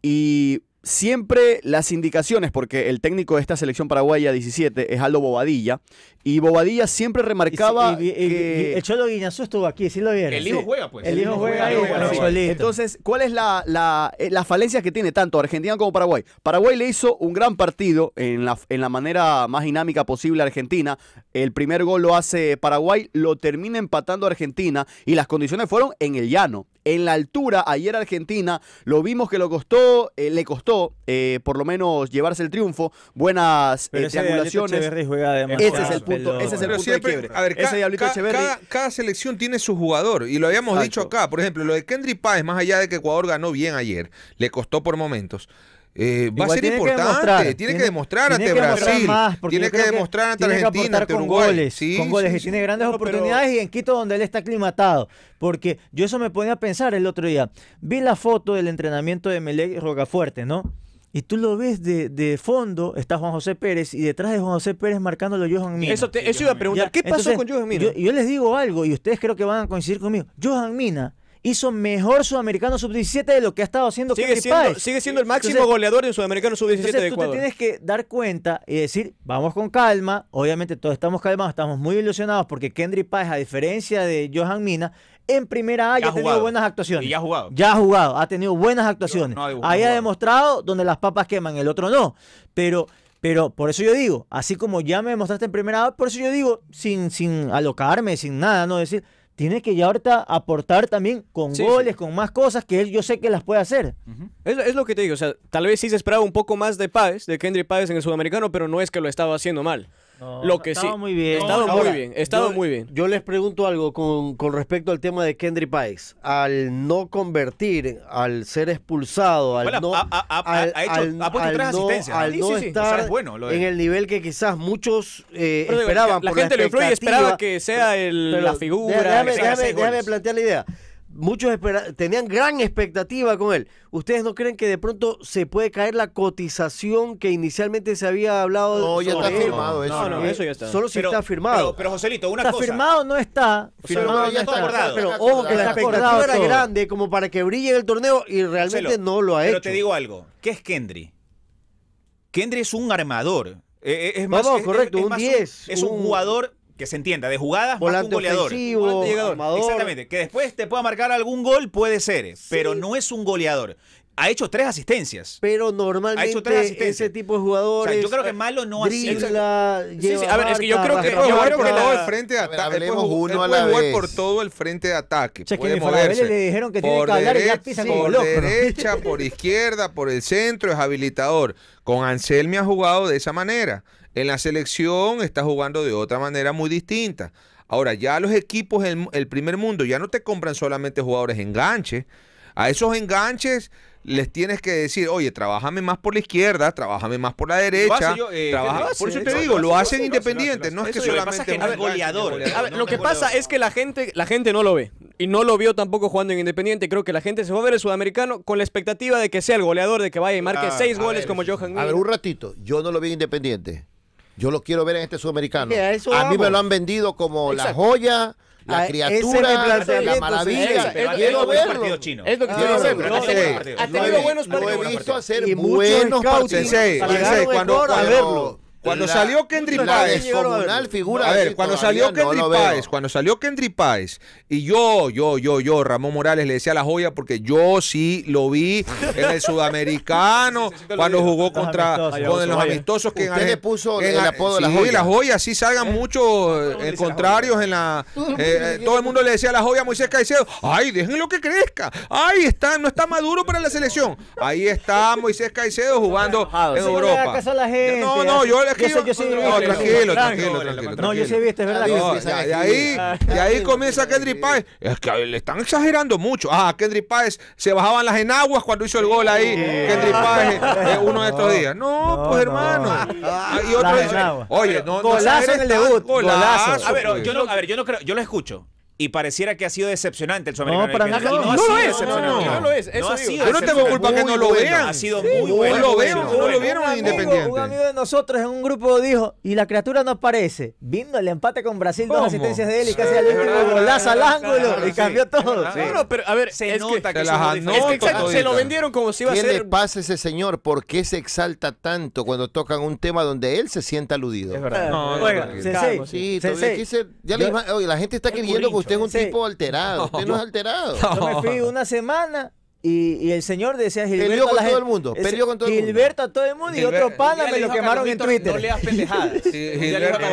y siempre las indicaciones, porque el técnico de esta selección paraguaya 17 es Aldo Bobadilla, y Bobadilla siempre remarcaba Y- y- y- que... y el Cholo Guiñazú estuvo aquí, sí lo vieron. El hijo Sí. juega, pues. El hijo juega ahí, bueno. Entonces, ¿cuál es la, la, eh, las falencias que tiene tanto Argentina como Paraguay? Paraguay le hizo un gran partido en la, en la manera más dinámica posible a Argentina. El primer gol lo hace Paraguay, lo termina empatando Argentina y las condiciones fueron en el llano. En la altura, ayer Argentina, lo vimos que lo costó, eh, le costó eh, por lo menos llevarse el triunfo. Buenas eh, triangulaciones. Ese es el punto, ese es el punto siempre, de quiebre. a ver, Ese ca- Diablito ca- Echeverri. cada, cada selección tiene su jugador y lo habíamos Exacto. dicho acá. Por ejemplo, lo de Kendry Páez, más allá de que Ecuador ganó bien ayer, le costó por momentos. Eh, va a ser tiene que importante, demostrar, tiene, que demostrar tiene ante Brasil, tiene que demostrar ante tiene que Argentina, aportar ante con Uruguay. goles, Sí, con goles sí, y sí. tiene grandes No, pero- oportunidades y en Quito donde él está aclimatado. Porque yo eso me ponía a pensar el otro día. Vi la foto del entrenamiento de Melec Rocafuerte, ¿no? Y tú lo ves de, de fondo, está Juan José Pérez y detrás de Juan José Pérez marcándolo Johan Mina. Eso, te- eso iba a preguntar. Ya, ¿Qué pasó entonces, con Johan Mina? Yo, yo les digo algo y ustedes creo que van a coincidir conmigo. Johan Mina hizo mejor sudamericano sub-17 de lo que ha estado haciendo sigue, siendo, Páez. sigue siendo el máximo Entonces, goleador en Sudamericano Sub-17 entonces de tú te Ecuador. tienes que dar cuenta y decir, vamos con calma. Obviamente todos estamos calmados, estamos muy ilusionados porque Kendry Páez, a diferencia de Johan Mina, en primera A ya, ha tenido jugado. buenas actuaciones. Y ya ha jugado. Ya ha jugado, ha tenido buenas actuaciones. no Ahí ha demostrado donde las papas queman, el otro no. Pero, pero por eso yo digo, así como ya me demostraste en primera por eso yo digo, sin, sin alocarme, sin nada, no decir, tiene que ya ahorita aportar también con Sí, goles, con más cosas que él yo sé que las puede hacer. Es, es lo que te digo, o sea, tal vez sí se esperaba un poco más de Páez, de Kendry Páez en el Sudamericano, pero no es que lo estaba haciendo mal. Lo que estaba sí. muy bien. Estaba Ahora, muy bien, estaba yo- muy bien. Yo les pregunto algo con, con respecto al tema de Kendry Páez. Al no convertir, al ser expulsado, al Bueno, no, ha- al- ha hecho- al- ha puesto al tres no- asistencias, al ¿no? no Sí, sí, sí. O sea, estar es bueno lo de- en el nivel que quizás muchos eh, esperaban. la por gente lo infló y esperaba que sea el- Pero la figura, Déjame, plantear la idea. Muchos tenían gran expectativa con él. ¿Ustedes no creen que de pronto se puede caer la cotización que inicialmente se había hablado? No, ya está él? firmado eso. No, no, Eh, eso ya está. Solo si Pero- está firmado. Pero, pero Joselito, una Está cosa. firmado, no está. Firmado ya está acordado. Pero ojo que la Está expectativa era grande como para que brille en el torneo y realmente Marcelo, no lo ha Pero hecho. te digo algo. ¿Qué es Kendry? Kendry es un armador. Eh, eh, es más, Vamos, es- correcto, es un más 10, Es un un- jugador que se entienda, de jugadas más un goleador. ofensivo, Volante llegador. armador. Exactamente. Que después te pueda marcar algún gol, puede ser, pero no es un goleador. Ha hecho tres asistencias. Pero Ha hecho tres normalmente asistencias. ese tipo de O jugadores. sea, yo creo que malo no ha sido. dribla, sí, lleva a ver, es que yo creo que- rasca yo creo marca. que todo la- el frente de ataque. Él puede, ju- uno él a puede la jugar vez. por todo el frente de ataque. Puede moverse. le dijeron que tiene por que hablar y ya derecha, pisan como por derecha, por izquierda, por el centro, es habilitador. Con Anselmi ha jugado de esa manera. En la selección está jugando de otra manera muy distinta. Ahora, ya los equipos, el, el primer mundo, ya no te compran solamente jugadores enganches. A esos enganches les tienes que decir, oye, trabájame más por la izquierda, trabájame más por la derecha. hace yo, eh, trabaja- por eso Sí, te lo digo, lo hacen hace, lo hace, independientes, lo no es hace. que solamente es goleador. lo que pasa es que la gente, la gente no lo ve. Y no lo vio tampoco jugando en Independiente. Creo que la gente se va a ver el sudamericano con la expectativa de que sea el goleador, de que vaya y marque Ah, seis goles ver, como Johan A ver, un ratito. Yo no lo vi en independiente. Yo lo quiero ver en este sudamericano. A A mí me lo han vendido como la Exacto. joya, la Ah, ese es criatura, la maravilla. Pero ha quiero buenos verlo. partidos. Es lo que Ah, quiero no, ver. no, Ha tenido- sí. ha Lo he- buenos Lo he partidos. visto hacer buenos partidos. Cuando- verlo. Cuando La- salió Kendry la Páez, figura a ver, cuando salió no Kendry lo veo. Páez, cuando salió Kendry Páez, y yo, yo, yo, yo, Ramón Morales le decía la joya porque yo sí lo vi en el sudamericano, cuando jugó contra amistosos. con los amistosos que en Usted le puso en el apodo de la sí, joya. la joya, sí salgan muchos eh, contrarios en la eh, eh, todo el mundo le decía la joya a Moisés Caicedo, ay, déjenlo que crezca. Ay, está, no está maduro para la selección. Ahí está Moisés Caicedo jugando en no le Europa. No, no, yo es que Yo yo, sí no, tranquilo, tranquilo. No, yo sí he visto, es verdad. No, de, ahí, de ahí comienza Kendry Páez. Es que le están exagerando mucho. Ah, Kendry Páez se bajaban las enaguas cuando hizo el gol ahí. Kendry Páez, eh, uno de estos días. No, No, pues no. hermano. Ah, y otro dice, oye, no, no Golazo en el debut, Golazo. golazo. A ver, yo no, a ver, yo no creo, yo lo escucho. Y pareciera que ha sido decepcionante el No, sudamericano. para de nada. No, no sido lo es, decepcionante. no, no, no lo es, eso No ha digo. sido Yo no tengo culpa que no lo Muy vean. bueno, Ha sido Sí, muy no bueno. lo no lo vieron un en amigo, Independiente. un amigo de nosotros en un grupo dijo, y la criatura no aparece. Vino el empate con Brasil, dos asistencias de él y casi al último golazo al ángulo claro, y sí. cambió todo. No, no, pero a ver, Se es nota que, que, se lo vendieron como si iba a ¿Qué le ser. pasa a ese señor? ¿Por qué se exalta tanto cuando tocan un tema donde él se sienta aludido? Es verdad. No, no, Oiga. Sensei, Sí, la gente está creyendo que usted es un tipo alterado. Usted no es alterado. Yo me fui una semana y, y el señor decía Gilberto Peleó a con todo gente- el mundo, peleó con todo el mundo. Gilberto a todo el mundo y otro pana me lo quemaron en Twitter. No leas pendejadas. Sí, Gilberto, no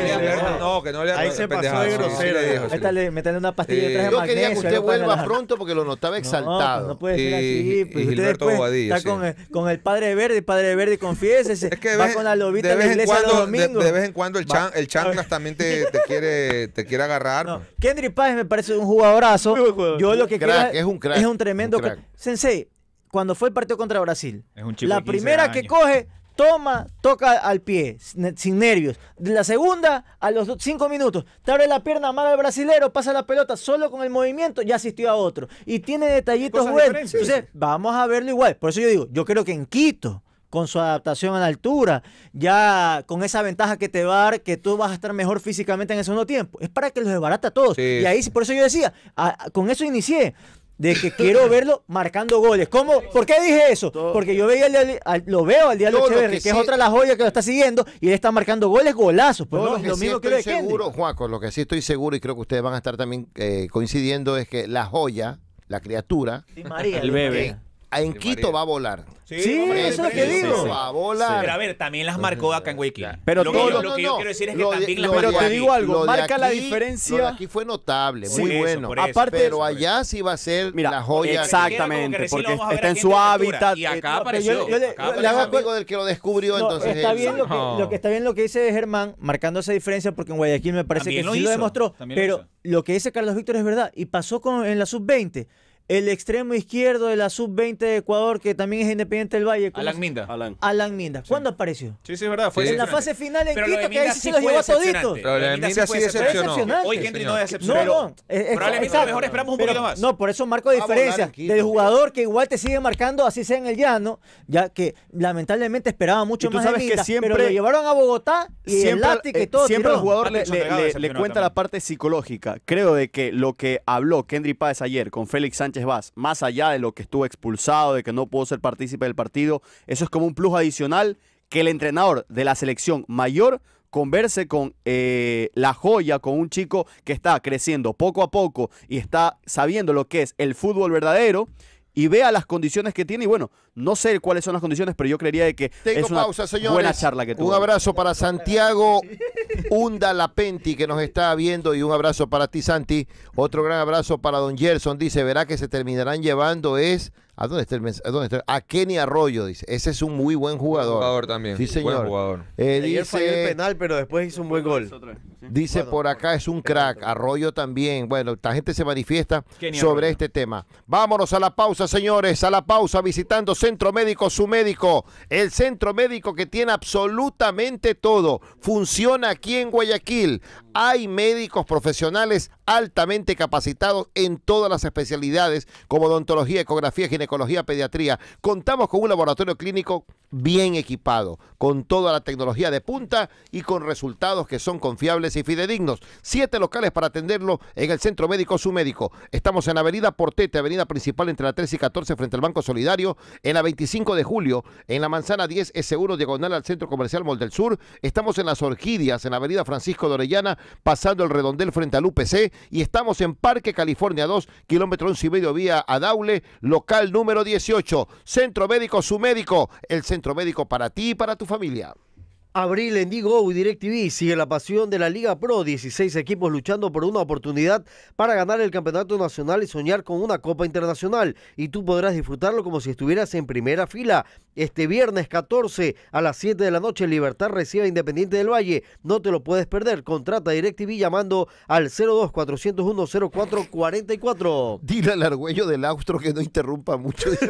leas que no le Ahí se pasó de sí, sí grosero. sí le Métale, métale una pastilla de Sí. traje Yo quería que usted vuelva la- pronto porque lo notaba No, exaltado. No, puede ser Y- así. Pues Gilberto Bobadilla, está sí. con, el, con el padre verde, el padre verde, confiésese. Es que de va vez, con la lobita de la iglesia los de, domingos. de vez en cuando el, Va- chan, el chanclas también te, quiere, te quiere agarrar. Kendry Páez me parece un jugadorazo. Yo lo que quiero es un crack, Es un tremendo Sensei, cuando fue el partido contra Brasil, Es un chico la de 15 primera que coge, toma, toca al pie, sin nervios. La segunda, a los cinco minutos, te abre la pierna mal al brasilero, pasa la pelota solo con el movimiento, ya asistió a otro. Y tiene detallitos buenos. Entonces, vamos a verlo igual. Por eso yo digo, yo creo que en Quito con su adaptación a la altura, ya con esa ventaja que te va a dar que tú vas a estar mejor físicamente en el segundo tiempo. Es para que los desbarata a todos. Sí. Y ahí, sí, por eso yo decía, a- a- con eso inicié. De que quiero verlo marcando goles. ¿Cómo? ¿Por qué dije eso? Porque yo veía el al- lo veo al Diablo Echeverri, que que, es sí- otra de las joyas que lo está siguiendo, y él está marcando goles, golazos. Pues no, lo que lo sí mismo estoy de Kendi. seguro, Juaco, lo que sí estoy seguro y creo que ustedes van a estar también eh, coincidiendo es que la joya, la criatura, María, El bebé. En Sí, Quito María. va a volar. Sí, eso es lo que Sí, digo. sí. Va a volar. Pero a ver, también las marcó acá en Guayaquil. Pero lo que, todo- yo, No, lo no, que yo no. quiero decir es que Lo de- también las lo de Pero marcó te aquí. digo algo, Lo de marca la diferencia. Lo de aquí fue notable, Sí, muy eso, bueno. por eso. Aparte- pero allá sí va a ser Mira, la joya. exactamente, recién lo porque vamos a ver está en aquí su hábitat. Y acá eh, pero apareció. yo- yo le- acá yo Él le es hago amigo del que lo descubrió, No, entonces está él- bien lo que, No. lo que está bien lo que dice Germán, marcando esa diferencia, porque en Guayaquil me parece También que lo sí lo hizo, demostró. también lo Pero hizo. lo que dice Carlos Víctor es verdad. Y pasó con, en la sub-20. El extremo izquierdo de la sub-20 de Ecuador, que también es Independiente del Valle. ¿cómo Alan Minda. Alan Minda. ¿Cuándo apareció? Sí, sí, es verdad. Fue en la fase final en Pero Quito, que ahí sí los llevó a toditos. Pero lo de Minda sí decepcionó. Hoy Henry no decepcionó. No, no. Probablemente mejor esperamos un Pero poquito más. No, por eso marco diferencia del jugador que igual te sigue marcando, así sea en el llano, ya que lamentablemente esperaba mucho más de sabes que Minda, siempre- pero lo llevaron a Bogotá y el siempre, látigo y eh, todo siempre tiró. el jugador le, cuenta la parte psicológica. Creo de que lo que habló Kendry Páez ayer con Félix Sánchez Vaz, más allá de lo que estuvo expulsado, de que no pudo ser partícipe del partido, eso es como un plus adicional que el entrenador de la selección mayor converse con eh, la joya, con un chico que está creciendo poco a poco y está sabiendo lo que es el fútbol verdadero y vea las condiciones que tiene. Y bueno, no sé cuáles son las condiciones, pero yo creería de que Tengo es una pausa, señores. buena charla que tuvo. Un abrazo para Santiago Hunda Lapenti, que nos está viendo, y un abrazo para ti, Santi. Otro gran abrazo para Don Gerson. Dice, verá que se terminarán llevando es... ¿A dónde está el mens- ¿A dónde está? A Kenny Arroyo, dice. Ese es un muy buen jugador. Jugador también. Sí, señor. Buen jugador. Eh, Ayer falló el dice, penal, pero después hizo un buen gol. dice por acá, es un crack. Arroyo también. Bueno, esta gente se manifiesta Kenny sobre Arroyo. este tema. Vámonos a la pausa, señores. A la pausa, visitando Centro Médico, su médico. El centro médico que tiene absolutamente todo. Funciona aquí en Guayaquil. Hay médicos profesionales altamente capacitados en todas las especialidades, como odontología, ecografía, ginecología, pediatría. Contamos con un laboratorio clínico bien equipado, con toda la tecnología de punta y con resultados que son confiables y fidedignos. Siete locales para atenderlo en el Centro Médico Su Médico. Estamos en Avenida Portete, avenida principal entre la 13 y 14 frente al Banco Solidario, en la 25 de julio, en la Manzana 10 S1 diagonal al Centro Comercial Mall del Sur. Estamos en las Orquídeas, en la Avenida Francisco de Orellana, pasando el redondel frente al UPC y estamos en Parque California 2, kilómetro 11 y medio vía a Daule, local número 18. Centro Médico Su Médico, el centro médico para ti y para tu familia. Abril en Digo y DirecTV sigue la pasión de la Liga Pro, 16 equipos luchando por una oportunidad para ganar el campeonato nacional y soñar con una Copa Internacional. Y tú podrás disfrutarlo como si estuvieras en primera fila. Este viernes 14 a las 7 de la noche, Libertad recibe a Independiente del Valle. No te lo puedes perder. Contrata DirecTV llamando al 02 401 0444. Dile al argüello del austro que no interrumpa mucho.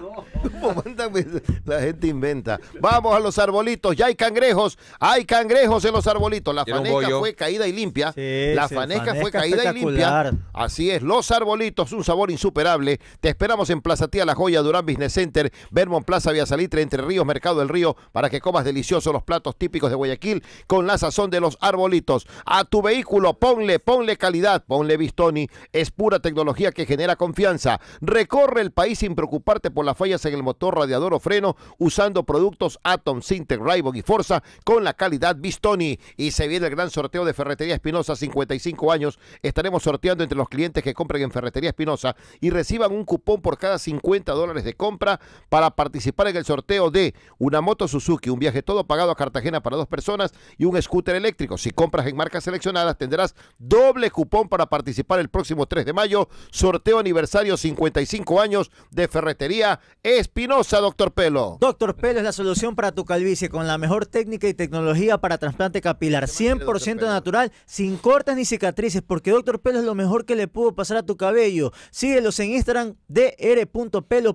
No, la gente inventa. Vamos a los arbolitos. Ya hay cangrejos. Hay cangrejos en los arbolitos. La faneca fue caída y limpia. Sí, la sí, faneca fue caída y limpia. Así es. Los arbolitos, un sabor insuperable. Te esperamos en Plaza Tía La Joya, Durán Business Center, Vermont Plaza Vía Salitre, Entre Ríos, Mercado del Río, para que comas deliciosos los platos típicos de Guayaquil con la sazón de los arbolitos. A tu vehículo, ponle, ponle calidad, ponle Bistoni. Es pura tecnología que genera confianza. Recorre el país sin preocuparte por las fallas en el motor, radiador o freno, usando productos Atom, Sintec, Raibon y Forza con la calidad Bistoni. Y se viene el gran sorteo de Ferretería Espinosa, 55 años. Estaremos sorteando entre los clientes que compren en Ferretería Espinosa y reciban un cupón por cada 50 dólares de compra para participar en el sorteo de una moto Suzuki, un viaje todo pagado a Cartagena para dos personas y un scooter eléctrico. Si compras en marcas seleccionadas tendrás doble cupón para participar el próximo 3 de mayo. Sorteo aniversario 55 años de Ferretería Espinosa, doctor Pelo. Doctor Pelo es la solución para tu calvicie con la mejor técnica y tecnología para trasplante capilar, 100% natural, sin cortes ni cicatrices, porque Doctor Pelo es lo mejor que le pudo pasar a tu cabello. Síguelos en Instagram dr.pelo.ecu.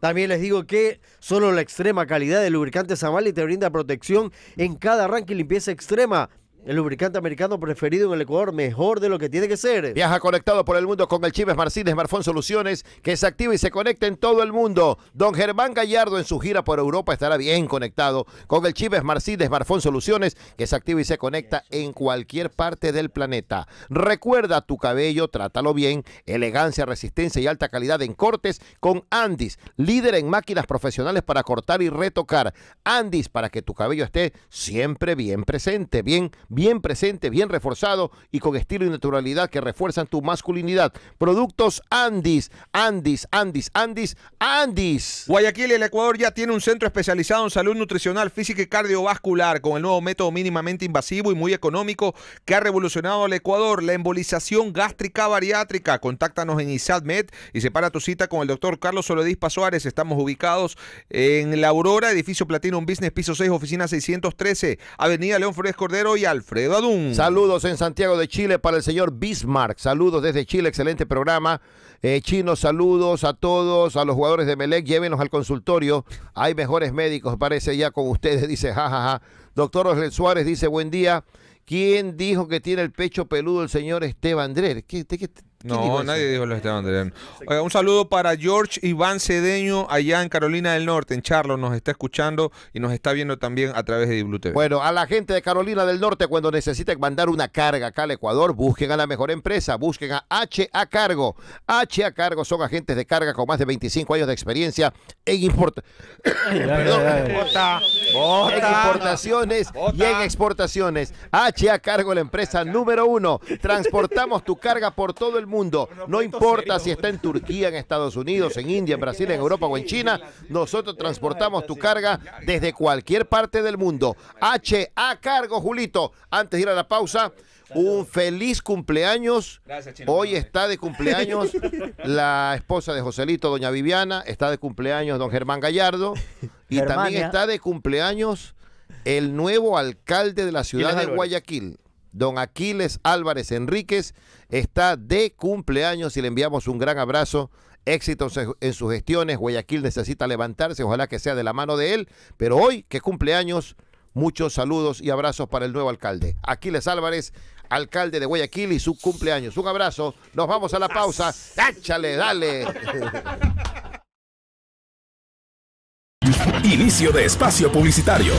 También les digo que solo la extrema calidad del lubricante Samali te brinda protección en cada arranque y limpieza extrema. El lubricante americano preferido en el Ecuador, mejor de lo que tiene que ser. Viaja conectado por el mundo con el chip Smart Smartphone Soluciones, que se activa y se conecta en todo el mundo. Don Germán Gallardo en su gira por Europa estará bien conectado con el chip Smart Smartphone Soluciones, que se activa y se conecta en cualquier parte del planeta. Recuerda tu cabello, trátalo bien, elegancia, resistencia y alta calidad en cortes con Andis, líder en máquinas profesionales para cortar y retocar. Andis para que tu cabello esté siempre bien presente, bien bien presente, bien reforzado y con estilo y naturalidad que refuerzan tu masculinidad. Productos Andis, Andis, Andis, Andis, Andis. Guayaquil, el Ecuador ya tiene un centro especializado en salud nutricional, física y cardiovascular con el nuevo método mínimamente invasivo y muy económico que ha revolucionado al Ecuador, la embolización gástrica bariátrica. Contáctanos en ISADMED y separa tu cita con el doctor Carlos Soledispa Suárez. Estamos ubicados en La Aurora, edificio Platinum Business, piso 6, oficina 613, Avenida León Flores Cordero y al Alfredo Adún. Saludos en Santiago de Chile para el señor Bismarck. Saludos desde Chile, excelente programa. Eh, Chino, saludos a todos, a los jugadores de Melec, llévenos al consultorio. Hay mejores médicos, parece ya con ustedes, dice jajaja. Doctor Osler Suárez dice, buen día. ¿Quién dijo que tiene el pecho peludo el señor Esteban Drer? ¿Qué, qué, qué No, nadie dijo lo Esteban Adrián. Oiga, un saludo para George Iván Cedeño, allá en Carolina del Norte, en Charlo, nos está escuchando y nos está viendo también a través de WTV. Bueno, a la gente de Carolina del Norte, cuando necesiten mandar una carga acá al Ecuador, busquen a la mejor empresa, busquen a HA Cargo. HA Cargo son agentes de carga con más de 25 años de experiencia en, import- Perdón. en importaciones y en exportaciones. HA Cargo, la empresa número uno. Transportamos tu carga por todo el mundo. No importa si está en Turquía, en Estados Unidos, en India, en Brasil, en Europa o en China. Nosotros transportamos tu carga desde cualquier parte del mundo. HA Cargo, Julito. Antes de ir a la pausa, un feliz cumpleaños. Hoy está de cumpleaños la esposa de Joselito, doña Viviana. Está de cumpleaños don Germán Gallardo. Y también está de cumpleaños el nuevo alcalde de la ciudad de. Guayaquil. Don Aquiles Álvarez Enríquez está de cumpleaños y le enviamos un gran abrazo. Éxitos en- sus gestiones. Guayaquil necesita levantarse. Ojalá que sea de la mano de él. Pero hoy, que cumpleaños, muchos saludos y abrazos para el nuevo alcalde. Aquiles Álvarez, alcalde de Guayaquil y su cumpleaños. Un abrazo. Nos vamos a la pausa. Échale, dale. Inicio de espacio publicitario.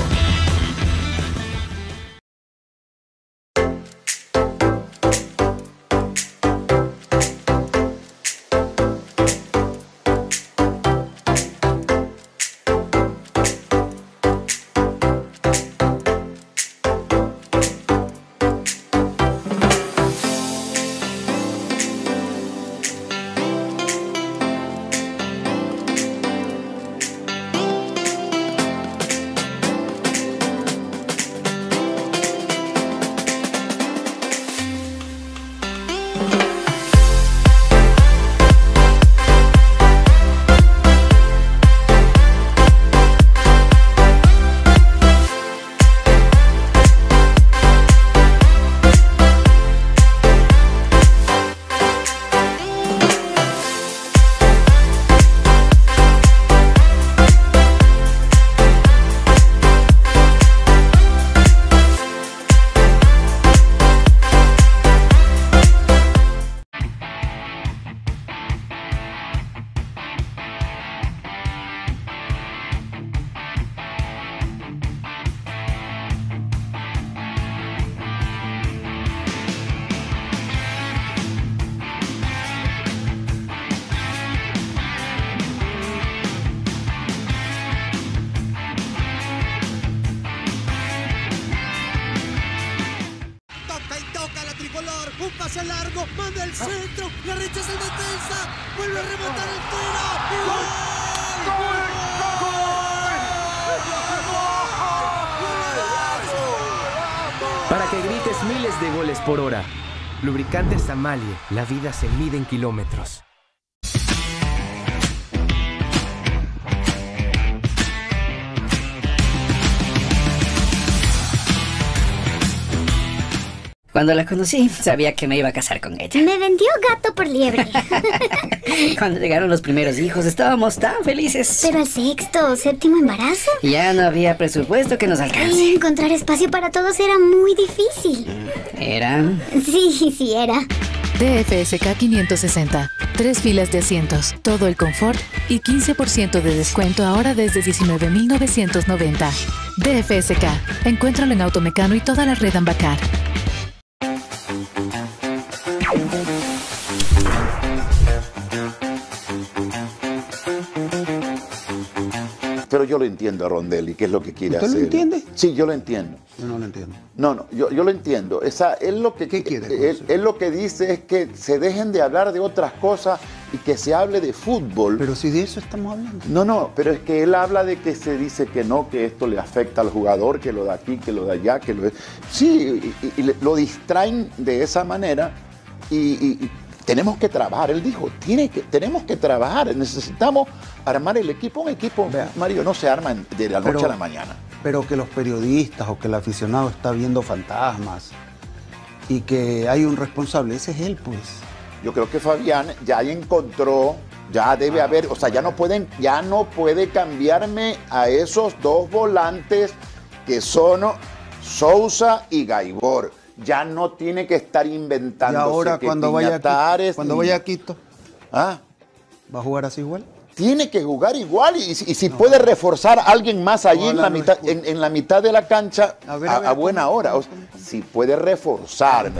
Lubricantes Amalie, la vida se mide en kilómetros. Cuando la conocí, sabía que me iba a casar con ella. Me vendió gato por liebre. Cuando llegaron los primeros hijos, estábamos tan felices. Pero el sexto o séptimo embarazo. Ya no había presupuesto que nos alcance. Y encontrar espacio para todos era muy difícil. Era. Sí, sí era. DFSK 560. Tres filas de asientos, todo el confort y 15% de descuento ahora desde 19,990. DFSK. Encuéntralo en Automecano y toda la red Ambacar. Yo lo entiendo a Rondelli, qué es lo que quiere ¿Usted lo hacer. entiende? Sí, yo lo entiendo. Yo no lo entiendo. No, no, yo, yo lo entiendo. Esa, él, lo que, él, él lo que dice es que se dejen de hablar de otras cosas y que se hable de fútbol. Pero si de eso estamos hablando. No, no, pero es que él habla de que se dice que no, que esto le afecta al jugador, que lo de aquí, que lo de allá, que lo. Sí, y, lo distraen de esa manera y tenemos que trabajar. Él dijo, tiene que, tenemos que trabajar, necesitamos armar el equipo. Un equipo, Mario, no se arma de la noche Pero- a la mañana. pero que los periodistas o que el aficionado está viendo fantasmas y que hay un responsable, ese es él, pues. Yo creo que Fabián ya encontró, ya debe haber, o sea, ya no pueden, ya no puede cambiarme a esos dos volantes que son Sousa y Gaibor. Ya no tiene que estar inventando. Y ahora cuando vaya, a Quito, cuando vaya a Quito, ¿ah? ¿va a jugar así igual? Tiene que jugar igual y, y si puede reforzar a alguien más allí en la, mitad, en, en la mitad de la cancha a, ver, a, ver, a buena ¿cómo, hora. O sea, si puede reforzar.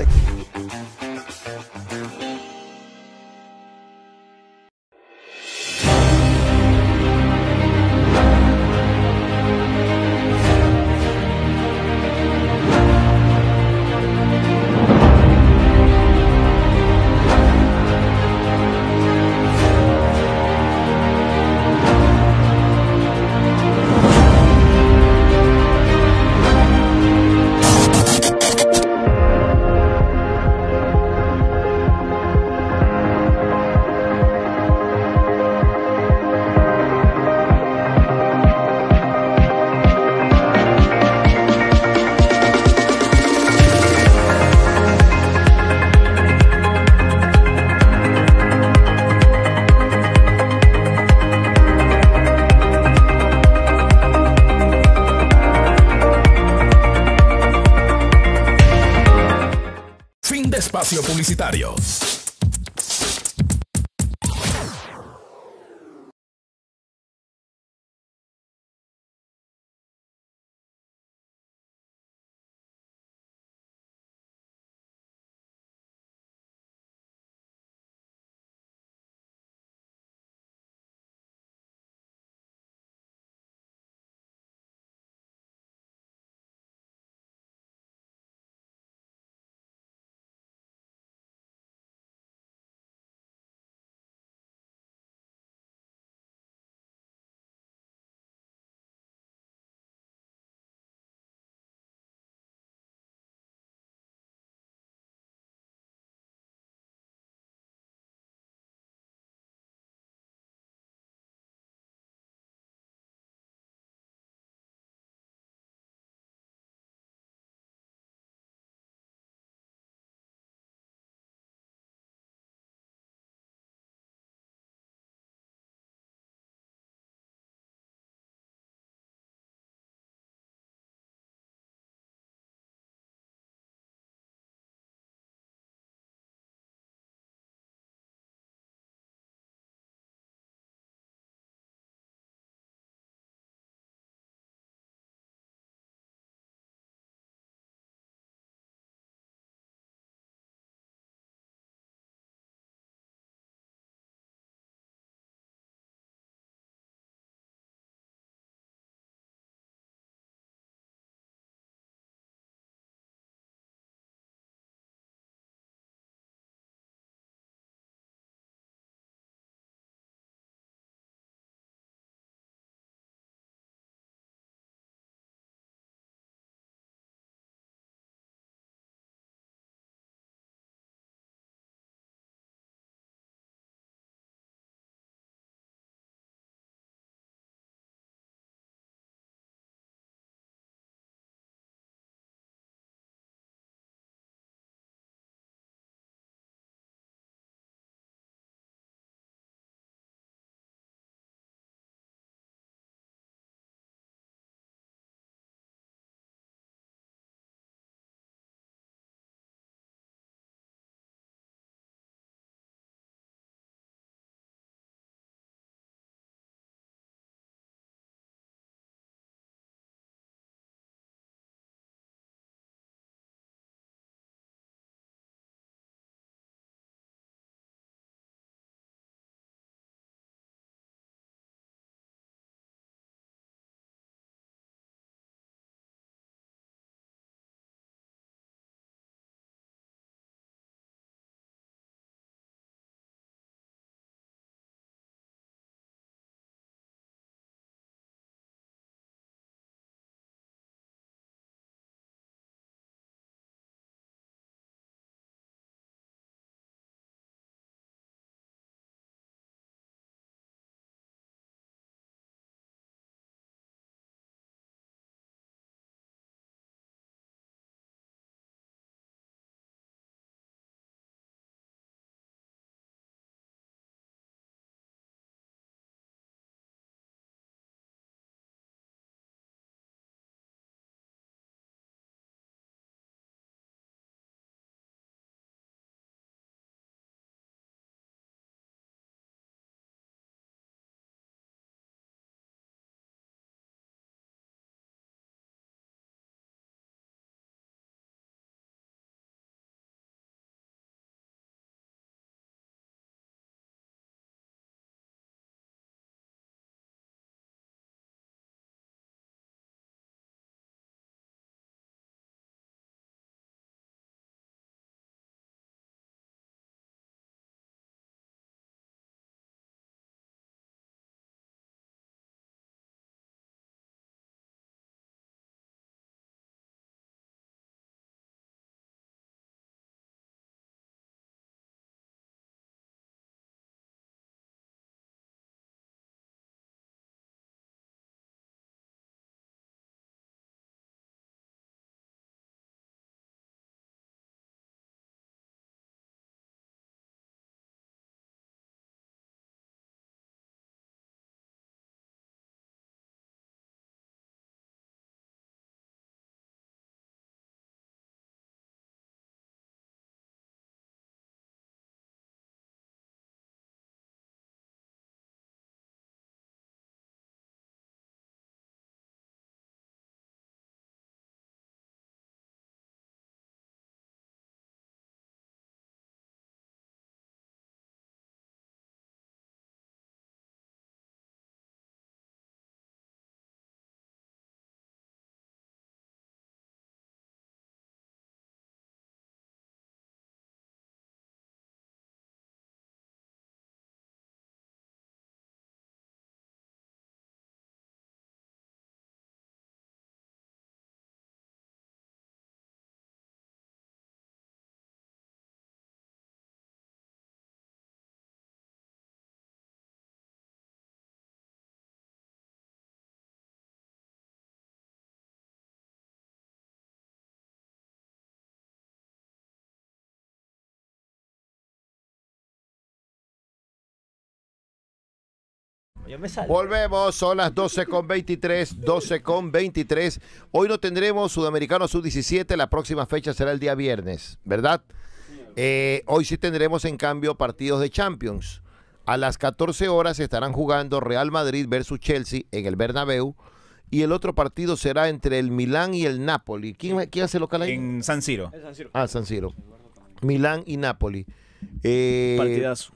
Publicitario. Volvemos, son las 12 con 23, 12 con 23. Hoy no tendremos Sudamericano Sub-17, la próxima fecha será el día viernes, ¿verdad? Eh, hoy sí tendremos en cambio partidos de Champions. A las 14 horas estarán jugando Real Madrid versus Chelsea en el Bernabéu y el otro partido será entre el Milán y el Napoli. ¿Quién, quién hace local ahí? En San Siro. Ah, San Siro. Milán y Napoli. Eh, Partidazo.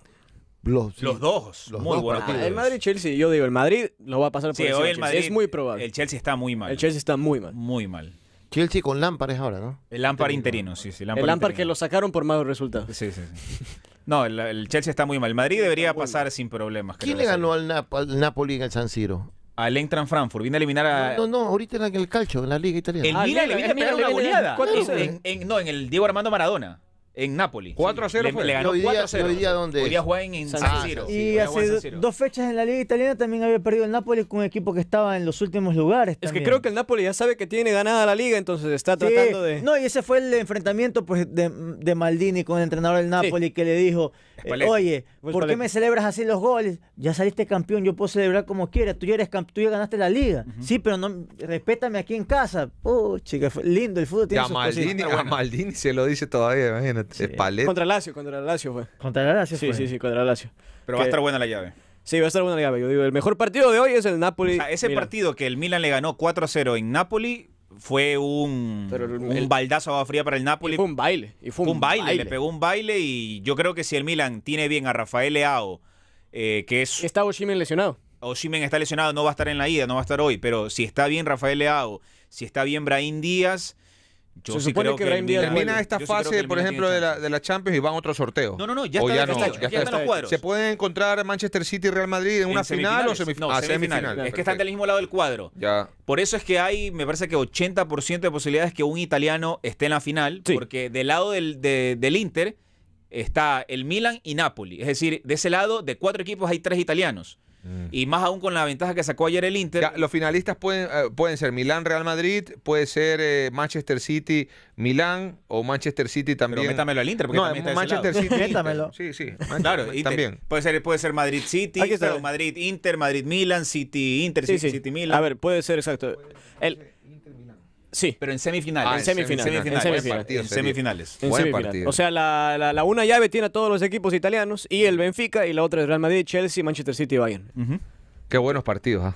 Los, Los dos, Los muy dos buenos. El Madrid-Chelsea, yo digo, el Madrid lo va a pasar por Sí, encima hoy del el Chelsea. Madrid. Es muy probable. El Chelsea está muy mal. El Chelsea está muy mal. Muy mal. Chelsea con Lampard es ahora, ¿no? El Lampard interino, sí, sí. el Lampard que lo sacaron por malos resultados. Sí, sí, sí. No, el, el Chelsea está muy mal. El Madrid debería pasar sin problemas. ¿Quién le ganó al, Nap- al Napoli en el San Siro? Al Eintracht Frankfurt. Viene a eliminar a... No, no, ahorita era en el calcio, en la liga italiana. El Ah, Milan el le viene a pegar el una goleada. 4-0. En- en- no, en el Diego Armando Maradona. En Nápoli. 4 a 0 le, fue. le ganó ¿Y hoy día- 4 a 0. y hoy día dónde Hoy día es? juega en, en San San Siro. Siro. Y Sí, hace San do- Siro. dos fechas en la Liga Italiana también había perdido el Napoli con un equipo que estaba en los últimos lugares. Es que creo que el Napoli ya sabe que tiene ganada la liga, entonces está Sí, tratando de... No, y ese fue el enfrentamiento pues, de, de Maldini con el entrenador del Napoli que le dijo, eh, oye, ¿por qué me celebras así los goles? Ya saliste campeón, yo puedo celebrar como quieras, tú ya eres campeón, tú ya ganaste la liga. Sí, pero no respétame aquí en casa. Oh, chica, lindo, el fútbol Y tiene a sus Maldini, a Maldini se lo dice todavía, imagínate. Es paleta. Contra el Lazio, contra el Lazio fue. Contra la Lazio Sí, fue. sí, sí, contra el Lazio. Pero va a estar buena la llave. Sí, va a estar buena la llave. Yo digo, el mejor partido de hoy es el Napoli. O sea, ese Milan. partido que el Milan le ganó 4 a 0 en Nápoli fue un, Pero el- un baldazo agua fría para el Napoli. fue un baile. Y fue Fue un baile, le pegó un baile y yo creo que si el Milan tiene bien a Rafael Leao, eh, que es... Está Oshimen lesionado. Oshimen está lesionado, no va a estar en la ida, no va a estar hoy, pero si está bien Rafael Leao, si está bien Brahim Díaz, yo Se sí supone creo que Brahim Díaz Termina esta yo fase, por ejemplo, de la, de la Champions y van a otro sorteo. No, no, no, ya está, ya ya no, ya ya está. están los cuadros. ¿Se pueden encontrar Manchester City y Real Madrid en una En final o semifinal? No, ah, semifinal. semifinal. Es que están del mismo lado del cuadro. Ya. Por eso es que hay, me parece que 80% de posibilidades que un italiano esté en la final, Sí. porque del lado del, de- del Inter está el Milan y Napoli. Es decir, de ese lado, de cuatro equipos hay tres italianos. Y más aún con la ventaja que sacó ayer el Inter. Ya, los finalistas pueden, eh, pueden ser Milán, Real Madrid, puede ser eh, Manchester City, Milán o Manchester City pero también. métamelo al Inter, porque no, también está de ese Manchester lado. City. Inter. Métamelo. Sí, sí. Claro, Manchester- Inter. también. Puede ser, puede ser Madrid City, pero Madrid Inter, Madrid Milan, City Inter, Sí, City, sí. City Milan. A ver, puede ser exacto. El... Sí. pero en semifinales. Ah, en semifinales, En en semifinales. semifinales. partido En semifinales. En Buen semifinal. partido. O sea, la, la, la una llave tiene a todos los equipos italianos y el Benfica y la otra es Real Madrid, Chelsea, Manchester City y Bayern. Qué buenos partidos, ¿ah?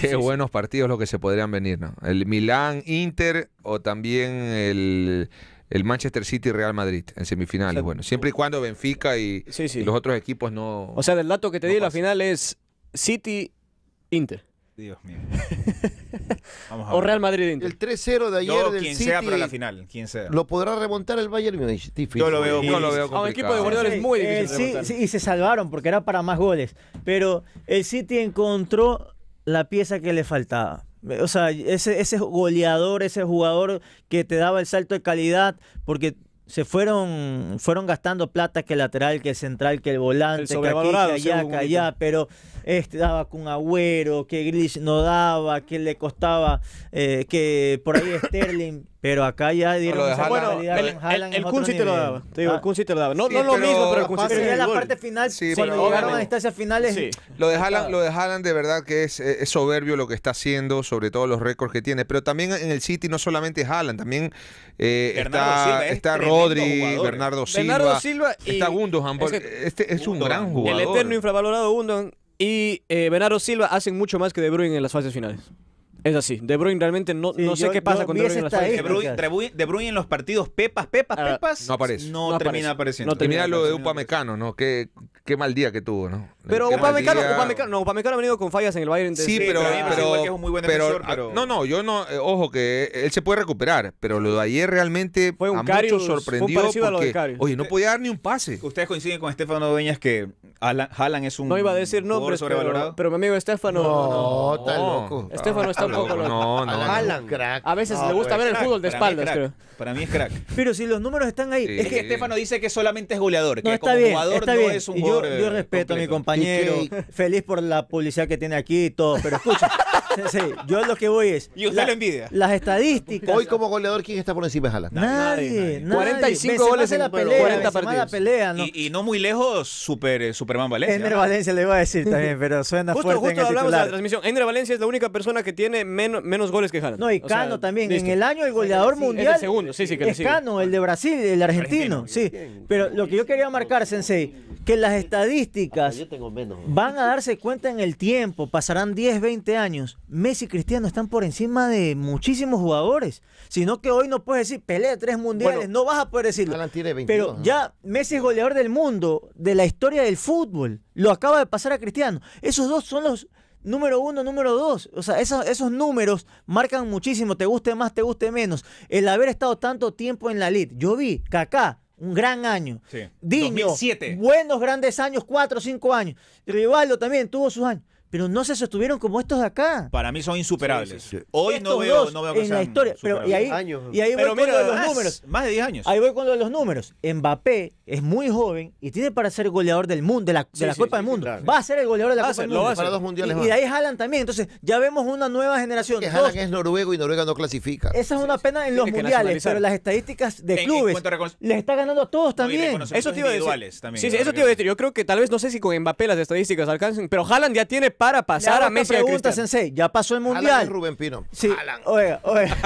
Qué sí. buenos partidos los que se podrían venir, ¿no? El Milán, Inter o también el, el Manchester City, Real Madrid en semifinales. O sea, bueno, siempre y cuando Benfica y, Sí, sí. y los otros equipos no. O sea, del dato que te No di, la final es City-Inter. Dios mío. Vamos a O ver. Real Madrid-Inter. El 3-0 de ayer Yo, del quien City sea para la final, quien sea. lo podrá remontar el Bayern Múnich. Difícil. Yo lo veo yo lo veo A un equipo de complicado. Guardiola es muy difícil. Eh, sí, remontar. sí, y se salvaron porque era para más goles. Pero el City encontró la pieza que le faltaba. O sea, ese, ese goleador, ese jugador que te daba el salto de calidad, porque se fueron, fueron gastando plata que el lateral, que el central, que el volante, El que aquí, que allá, que allá, pero este daba con Agüero, que Grealish no daba, que le costaba, eh, que por ahí Sterling, pero acá ya dieron lo de esa Bueno, el, el en Kun sí te lo daba. Te digo, el Ah. Kun sí te lo daba. No, Sí, no lo mismo, pero el Kun sí Pero ya el la parte final, Sí, cuando pero llegaron a instancias finales, Sí. Lo de Haaland, lo de Haaland de verdad que es, es soberbio lo que está haciendo, sobre todo los récords que tiene. Pero también en el City no solamente Haaland, también eh, Bernardo está, Silva es está Rodri, jugador. Bernardo Silva, Bernardo Silva y- está Gundogan. es que- este es un gran el jugador. El eterno infravalorado Gundogan y eh, Bernardo Silva hacen mucho más que De Bruyne en las fases finales. Es así. De Bruyne realmente no, Sí, no sé yo- qué pasa con De Bruyne en las De. Bruyne, de Bruyne- de Bruyne en los partidos pepas, pepas, Ah, pepas, no aparece. no, No termina aparece. apareciendo. No Y mira lo de termina Upamecano, ¿no? Qué, qué mal día que tuvo, ¿no? Pero Upamecano. Upamecano, no, Upamecano ha venido con fallas en el Bayern. de- Sí, Sí, pero, pero bien, pero, igual que es un muy buen pero- defensor, ah, pero- no, no, yo no, eh, ojo que él se puede recuperar, pero lo de ayer realmente Fue un a Karius, muchos fue un sorprendió parecido a lo de porque, oye, no podía dar ni un pase. Ustedes coinciden con Estefano Dueñas que Alan- Haaland es un No iba a decir nombres, sobrevalorado. pero, pero mi amigo Estefano. No, está loco. Estefano está un No, poco loco. No, no, no. Haaland, crack. A veces No, le gusta pues, ver el fútbol de espaldas, creo. Para mí es crack. pero si los números están ahí, es que Estefano dice que solamente es goleador, No, que está como bien, jugador está no bien. es un jugador. yo eh, respeto a mi completo. Compañero, feliz por la publicidad que tiene aquí y todo, pero escucha, Sensei, yo lo que voy es... Y usted lo envidia. Las estadísticas... Hoy como goleador, ¿quién está por encima de Haaland? Nadie, nadie. 45 Benzema goles hace en la pelea, 40 Benzema la partidos. pelea, ¿no? Y, y no muy lejos, Super, eh, Superman Valencia. Ener Valencia le iba a decir también, pero suena Justo, fuerte en justo el hablamos de la transmisión. Ender Valencia es la única persona que tiene menos, menos goles que Haaland. No, y O sea, Cano también. listo. En el año el goleador Sí, mundial. Es el segundo, sí, sí, que le es. Cano, el de Brasil, el argentino, sí. Pero lo que yo quería marcar, Sensei, que las estadísticas Menos. van a darse cuenta en el tiempo, pasarán 10, 20 años. Messi y Cristiano están por encima de muchísimos jugadores. Sino que hoy no puedes decir, pelea tres mundiales, Bueno, no vas a poder decirlo. Haaland tiene 22, Pero ¿no? ya Messi es goleador del mundo, de la historia del fútbol. Lo acaba de pasar a Cristiano. Esos dos son los número uno, número dos. O sea, esos, esos números marcan muchísimo, te guste más, te guste menos. El haber estado tanto tiempo en la lid. Yo vi Kaká, un gran año. Sí. Diño, 2007. buenos grandes años, cuatro o cinco años. Rivaldo también tuvo sus años. Pero no se sostuvieron como estos de acá. Para mí son insuperables. Hoy no veo, dos no veo que en la historia. Pero, y ahí, Años. y ahí voy Pero con mira, lo de los más- números. Más de 10 años. Ahí voy con lo de los números. Mbappé es muy joven y tiene para ser goleador del mundo, de la, de la sí, Copa sí, del Mundo. claro. Va a ser el goleador de la Va Copa ser, del Mundo. Para dos mundiales y, más. y de ahí Haaland también. Entonces, ya vemos una nueva generación. Que Haaland es noruego y Noruega no clasifica. esa es una pena en los mundiales, pero las estadísticas de En- clubes les está ganando a todos también. Eso te iba a decir. individuales también. Sí, sí, eso te iba a decir. Yo creo que tal vez no sé si con Mbappé las estadísticas alcancen, pero Haaland ya tiene para Le pasar a Messi pregunta. Sensei. Ya pasó el mundial. es Rubén Pino. Sí, Haaland. oiga, oiga.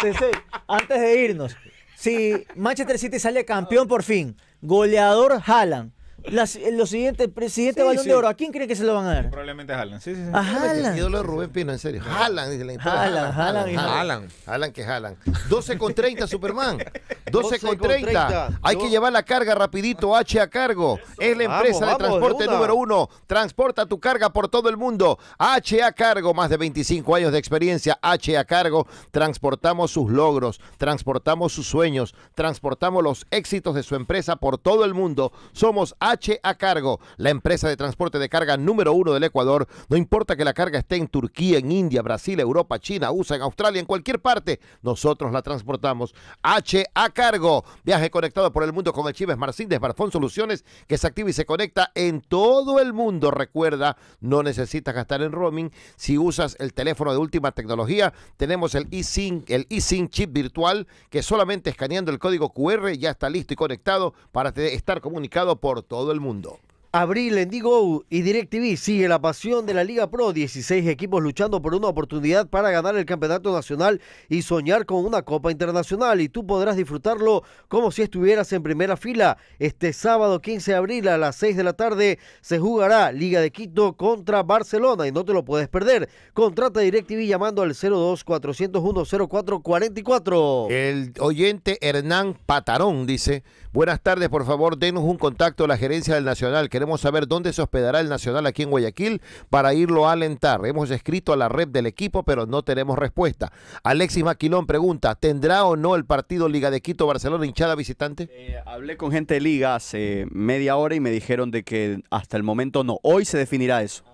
Sensei, antes de irnos, si Manchester City sale campeón por fin, goleador Haaland, las- lo siguiente, el siguiente Sí, balón sí. de oro, ¿a quién cree que se lo van a dar? Probablemente Haaland. Sí, sí, sí. A Qué Haaland. ídolo de Rubén Pino, en serio. Haaland, dice la. Haaland, Haaland y Haaland. Haaland que Haaland. 12 con 30, Superman. 12 con 12 con 30. 30. Hay Yo- que llevar la carga rapidito, H a cargo. Es la Vamos, empresa de transporte número uno. Transporta tu carga por todo el mundo. H a cargo, más de 25 años de experiencia. H a cargo. Transportamos sus logros, transportamos sus sueños, transportamos los éxitos de su empresa por todo el mundo. Somos H a cargo, la empresa de transporte de carga número uno del Ecuador. No importa que la carga esté en Turquía, en India, Brasil, Europa, China, USA, en Australia, en cualquier parte, nosotros la transportamos. H a cargo. Viaje conectado por el mundo con el chip Smart SIM de Smartphone Soluciones que se activa y se conecta en todo el mundo. Recuerda, no necesitas gastar en roaming. Si usas el teléfono de última tecnología, tenemos el eSIM, el eSIM chip virtual que solamente escaneando el código QR ya está listo y conectado para estar comunicado por todo el mundo. Abril en Digo y DirecTV sigue la pasión de la Liga Pro. 16 equipos luchando por una oportunidad para ganar el campeonato nacional y soñar con una Copa Internacional. Y tú podrás disfrutarlo como si estuvieras en primera fila. Este sábado 15 de abril a las 6 de la tarde se jugará Liga de Quito contra Barcelona y no te lo puedes perder. Contrata DirecTV llamando al 02 401 0444. El oyente Hernán Patarón dice, buenas tardes, por favor, denos un contacto a la gerencia del Nacional. Queremos saber dónde se hospedará el Nacional aquí en Guayaquil para irlo a alentar. Hemos escrito a la red del equipo, pero no tenemos respuesta. Alexis Maquilón pregunta, ¿tendrá o no el partido Liga de Quito Barcelona hinchada visitante? Eh, hablé con gente de liga hace media hora y me dijeron de que hasta el momento no. Hoy se definirá eso.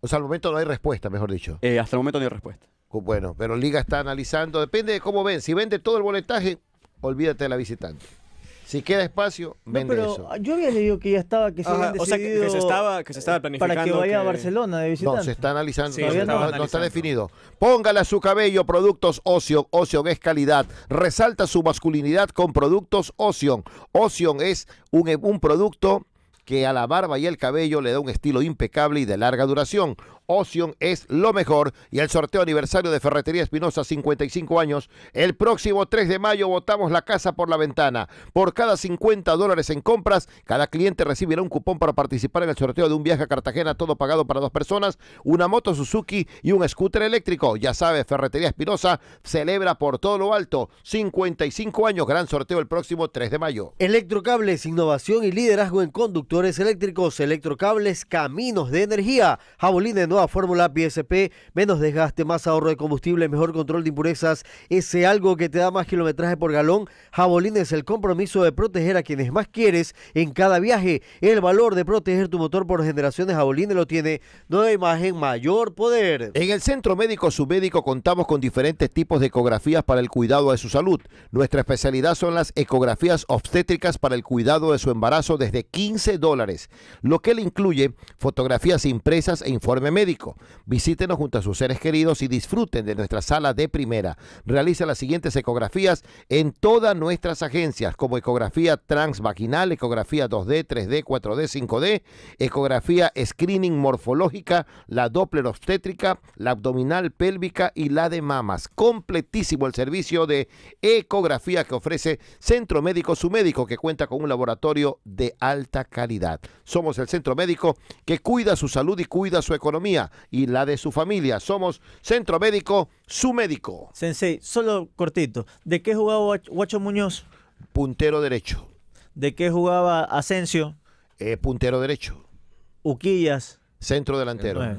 O sea, al momento no hay respuesta, mejor dicho. Eh, hasta el momento no hay respuesta. Bueno, pero Liga está analizando, depende de cómo ven. Si vende todo el boletaje, olvídate de la visitante. Si queda espacio, No, vende pero eso. yo había leído que ya estaba, que se Ajá, habían o sea, que- que se estaba- que se estaba planificando Para que vaya a Barcelona de visitante. No, se está analizando, Sí, no, se no- estaba no está definido. Póngale a su cabello productos Ocean. Ocean es calidad. Resalta su masculinidad con productos Ocean. Ocean es un, un producto que a la barba y el cabello le da un estilo impecable y de larga duración. Ocean es lo mejor y el sorteo aniversario de Ferretería Espinosa 55 años. El próximo 3 de mayo votamos la casa por la ventana. Por cada 50 dólares en compras, cada cliente recibirá un cupón para participar en el sorteo de un viaje a Cartagena, todo pagado para dos personas, una moto Suzuki y un scooter eléctrico. Ya sabes, Ferretería Espinosa celebra por todo lo alto 55 años, gran sorteo el próximo 3 de mayo. Electrocables, innovación y liderazgo en conductores eléctricos. Electrocables, caminos de energía. Jabolín nueva fórmula PSP, menos desgaste, más ahorro de combustible, mejor control de impurezas, ese algo que te da más kilometraje por galón. Jabolín es el compromiso de proteger a quienes más quieres en cada viaje. El valor de proteger tu motor por generaciones Jabolín lo tiene. Nueva imagen, mayor poder. En el Centro Médico Submédico contamos con diferentes tipos de ecografías para el cuidado de su salud. Nuestra especialidad son las ecografías obstétricas para el cuidado de su embarazo desde 15 dólares, lo que le incluye fotografías impresas e informe médico. Visítenos junto a sus seres queridos y disfruten de nuestra sala de primera. Realiza las siguientes ecografías en todas nuestras agencias, como ecografía transvaginal, ecografía 2D, 3D, 4D, 5D, ecografía screening morfológica, la Doppler obstétrica, la abdominal pélvica y la de mamas. Completísimo el servicio de ecografía que ofrece Centro Médico Su Médico, que cuenta con un laboratorio de alta calidad. Somos el centro médico que cuida su salud y cuida su economía y la de su familia. Somos Centro Médico Su Médico. Sensei, solo cortito. ¿De qué jugaba Guach- Guacho Muñoz? Puntero derecho. ¿De qué jugaba Asensio? Eh, puntero derecho. Uquillas. Centro delantero. Bueno,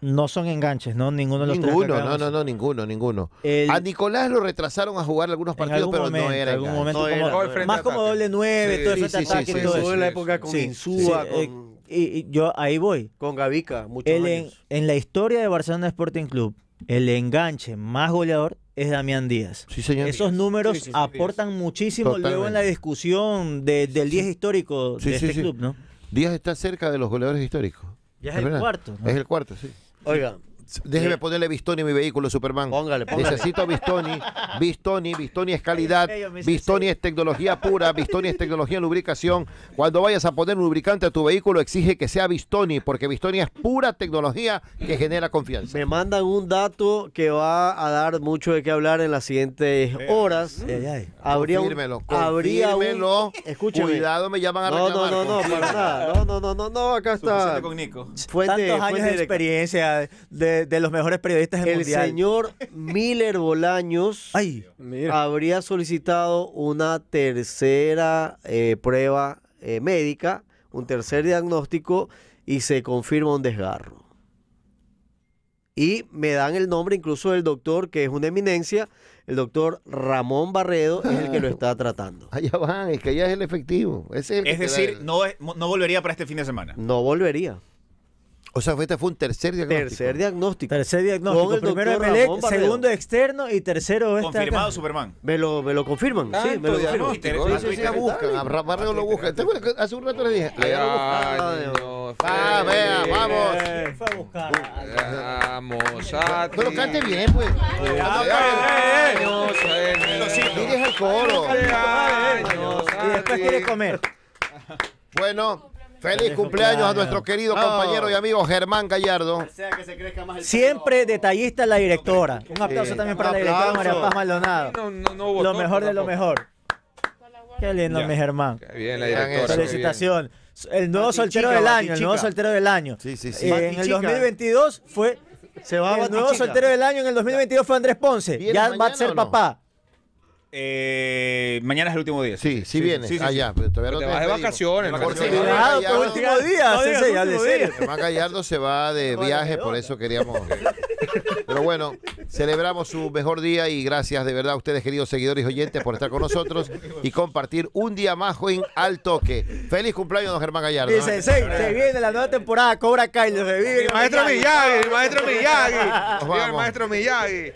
no son enganches, ¿no? Ninguno de los Ninguno, no, no, no, ninguno, ninguno. El- A Nicolás lo retrasaron a jugar algunos partidos, algún pero momento, no era en algún momento No como- era. frente más de como doble nueve, Sí, todo el sí, frente sí, ataque sí, todo sí, eso. en la época con Sí, Insúa, sí, eh, con, y, y yo ahí voy. con Gavica, muchos El en, años. en la historia de Barcelona Sporting Club, el enganche más goleador es Damián Díaz. Sí, señor. Esos números Sí, sí, sí, aportan muchísimo luego en la discusión de- del 10 histórico Sí, de sí, este sí. club, ¿no? Díaz está cerca de los goleadores históricos. Ya es el verdad. cuarto, ¿no? Es el cuarto, sí. Oiga, Déjeme Eh, ponerle Bistoni a mi vehículo, Superman. Póngale, póngale. Necesito Bistoni. Bistoni, Bistoni es calidad. Bistoni es tecnología pura. Bistoni es tecnología en lubricación. Cuando vayas a poner un lubricante a tu vehículo, exige que sea Bistoni, porque Bistoni es pura tecnología que genera confianza. me mandan un dato que va a dar mucho de qué hablar en las siguientes horas. Ay, ay. Habría un, Confírmelo, habría un- escúcheme. Cuidado, me llaman a No, no, reclamar. no, no, para nada. No, no, no, no, no, acá está. Con Nico. Fuente, Tantos años fuente de experiencia de, de los mejores periodistas del El mundial. señor Miller Bolaños Ay, habría solicitado una tercera eh, prueba eh, médica, un tercer diagnóstico y se confirma un desgarro. Y me dan el nombre incluso del doctor, que es una eminencia, el doctor Ramón Barredo, es el que lo está tratando. Allá van, es que ya es el efectivo. Ese es, el decir, el- no, es- no volvería para este fin de semana. No volvería. O sea, este fue un tercer diagnóstico. Tercer diagnóstico. tercer diagnóstico. Con el Primero Barredo. segundo externo y tercero este Confirmado acá. Superman. ¿Me lo, me lo confirman? Sí, me lo confirman. Sí, sí, sí, la buscan. A Barrero lo busca. ¿Te acuerdas que hace un rato le dije? Allá lo buscan. Ay, no, Ah, vea, vamos. ¿Quién fue a buscar? Vamos a Pero ti. cante bien, pues. Diriges el coro. Y después quiere comer. Bueno, feliz cumpleaños a nuestro querido compañero y amigo Germán Gallardo. Siempre detallista la directora. Un aplauso Sí. también para la directora. María Paz Maldonado. No, no, no Lo mejor de lo mejor. Qué lindo, Ya. mi Germán. Qué bien la directora. Felicitación. El nuevo soltero del año, el nuevo soltero del año. Sí, sí, sí. Eh, en el Batichica. 2022 fue Se va a el nuevo soltero del año en el 2022 fue Andrés Ponce. ¿Viene Ya va a ser papá. Eh, mañana es el último día. Sí, sí viene. Sí, sí, Ah, sí. ya, pero todavía no Te te vas de vacaciones, De ¿no? Porque Gallardo- último día. No hable último serio. Germán Gallardo se va de viaje, por eso queríamos. Pero bueno, celebramos su mejor día y gracias de verdad a ustedes, queridos seguidores y oyentes, por estar con nosotros y compartir un día más en Al Toque. Feliz cumpleaños, don Germán Gallardo. Y Sensei, se viene la nueva temporada, Cobra Kai, lo revive. El maestro Miyagi, el maestro Miyagi. El maestro Miyagi.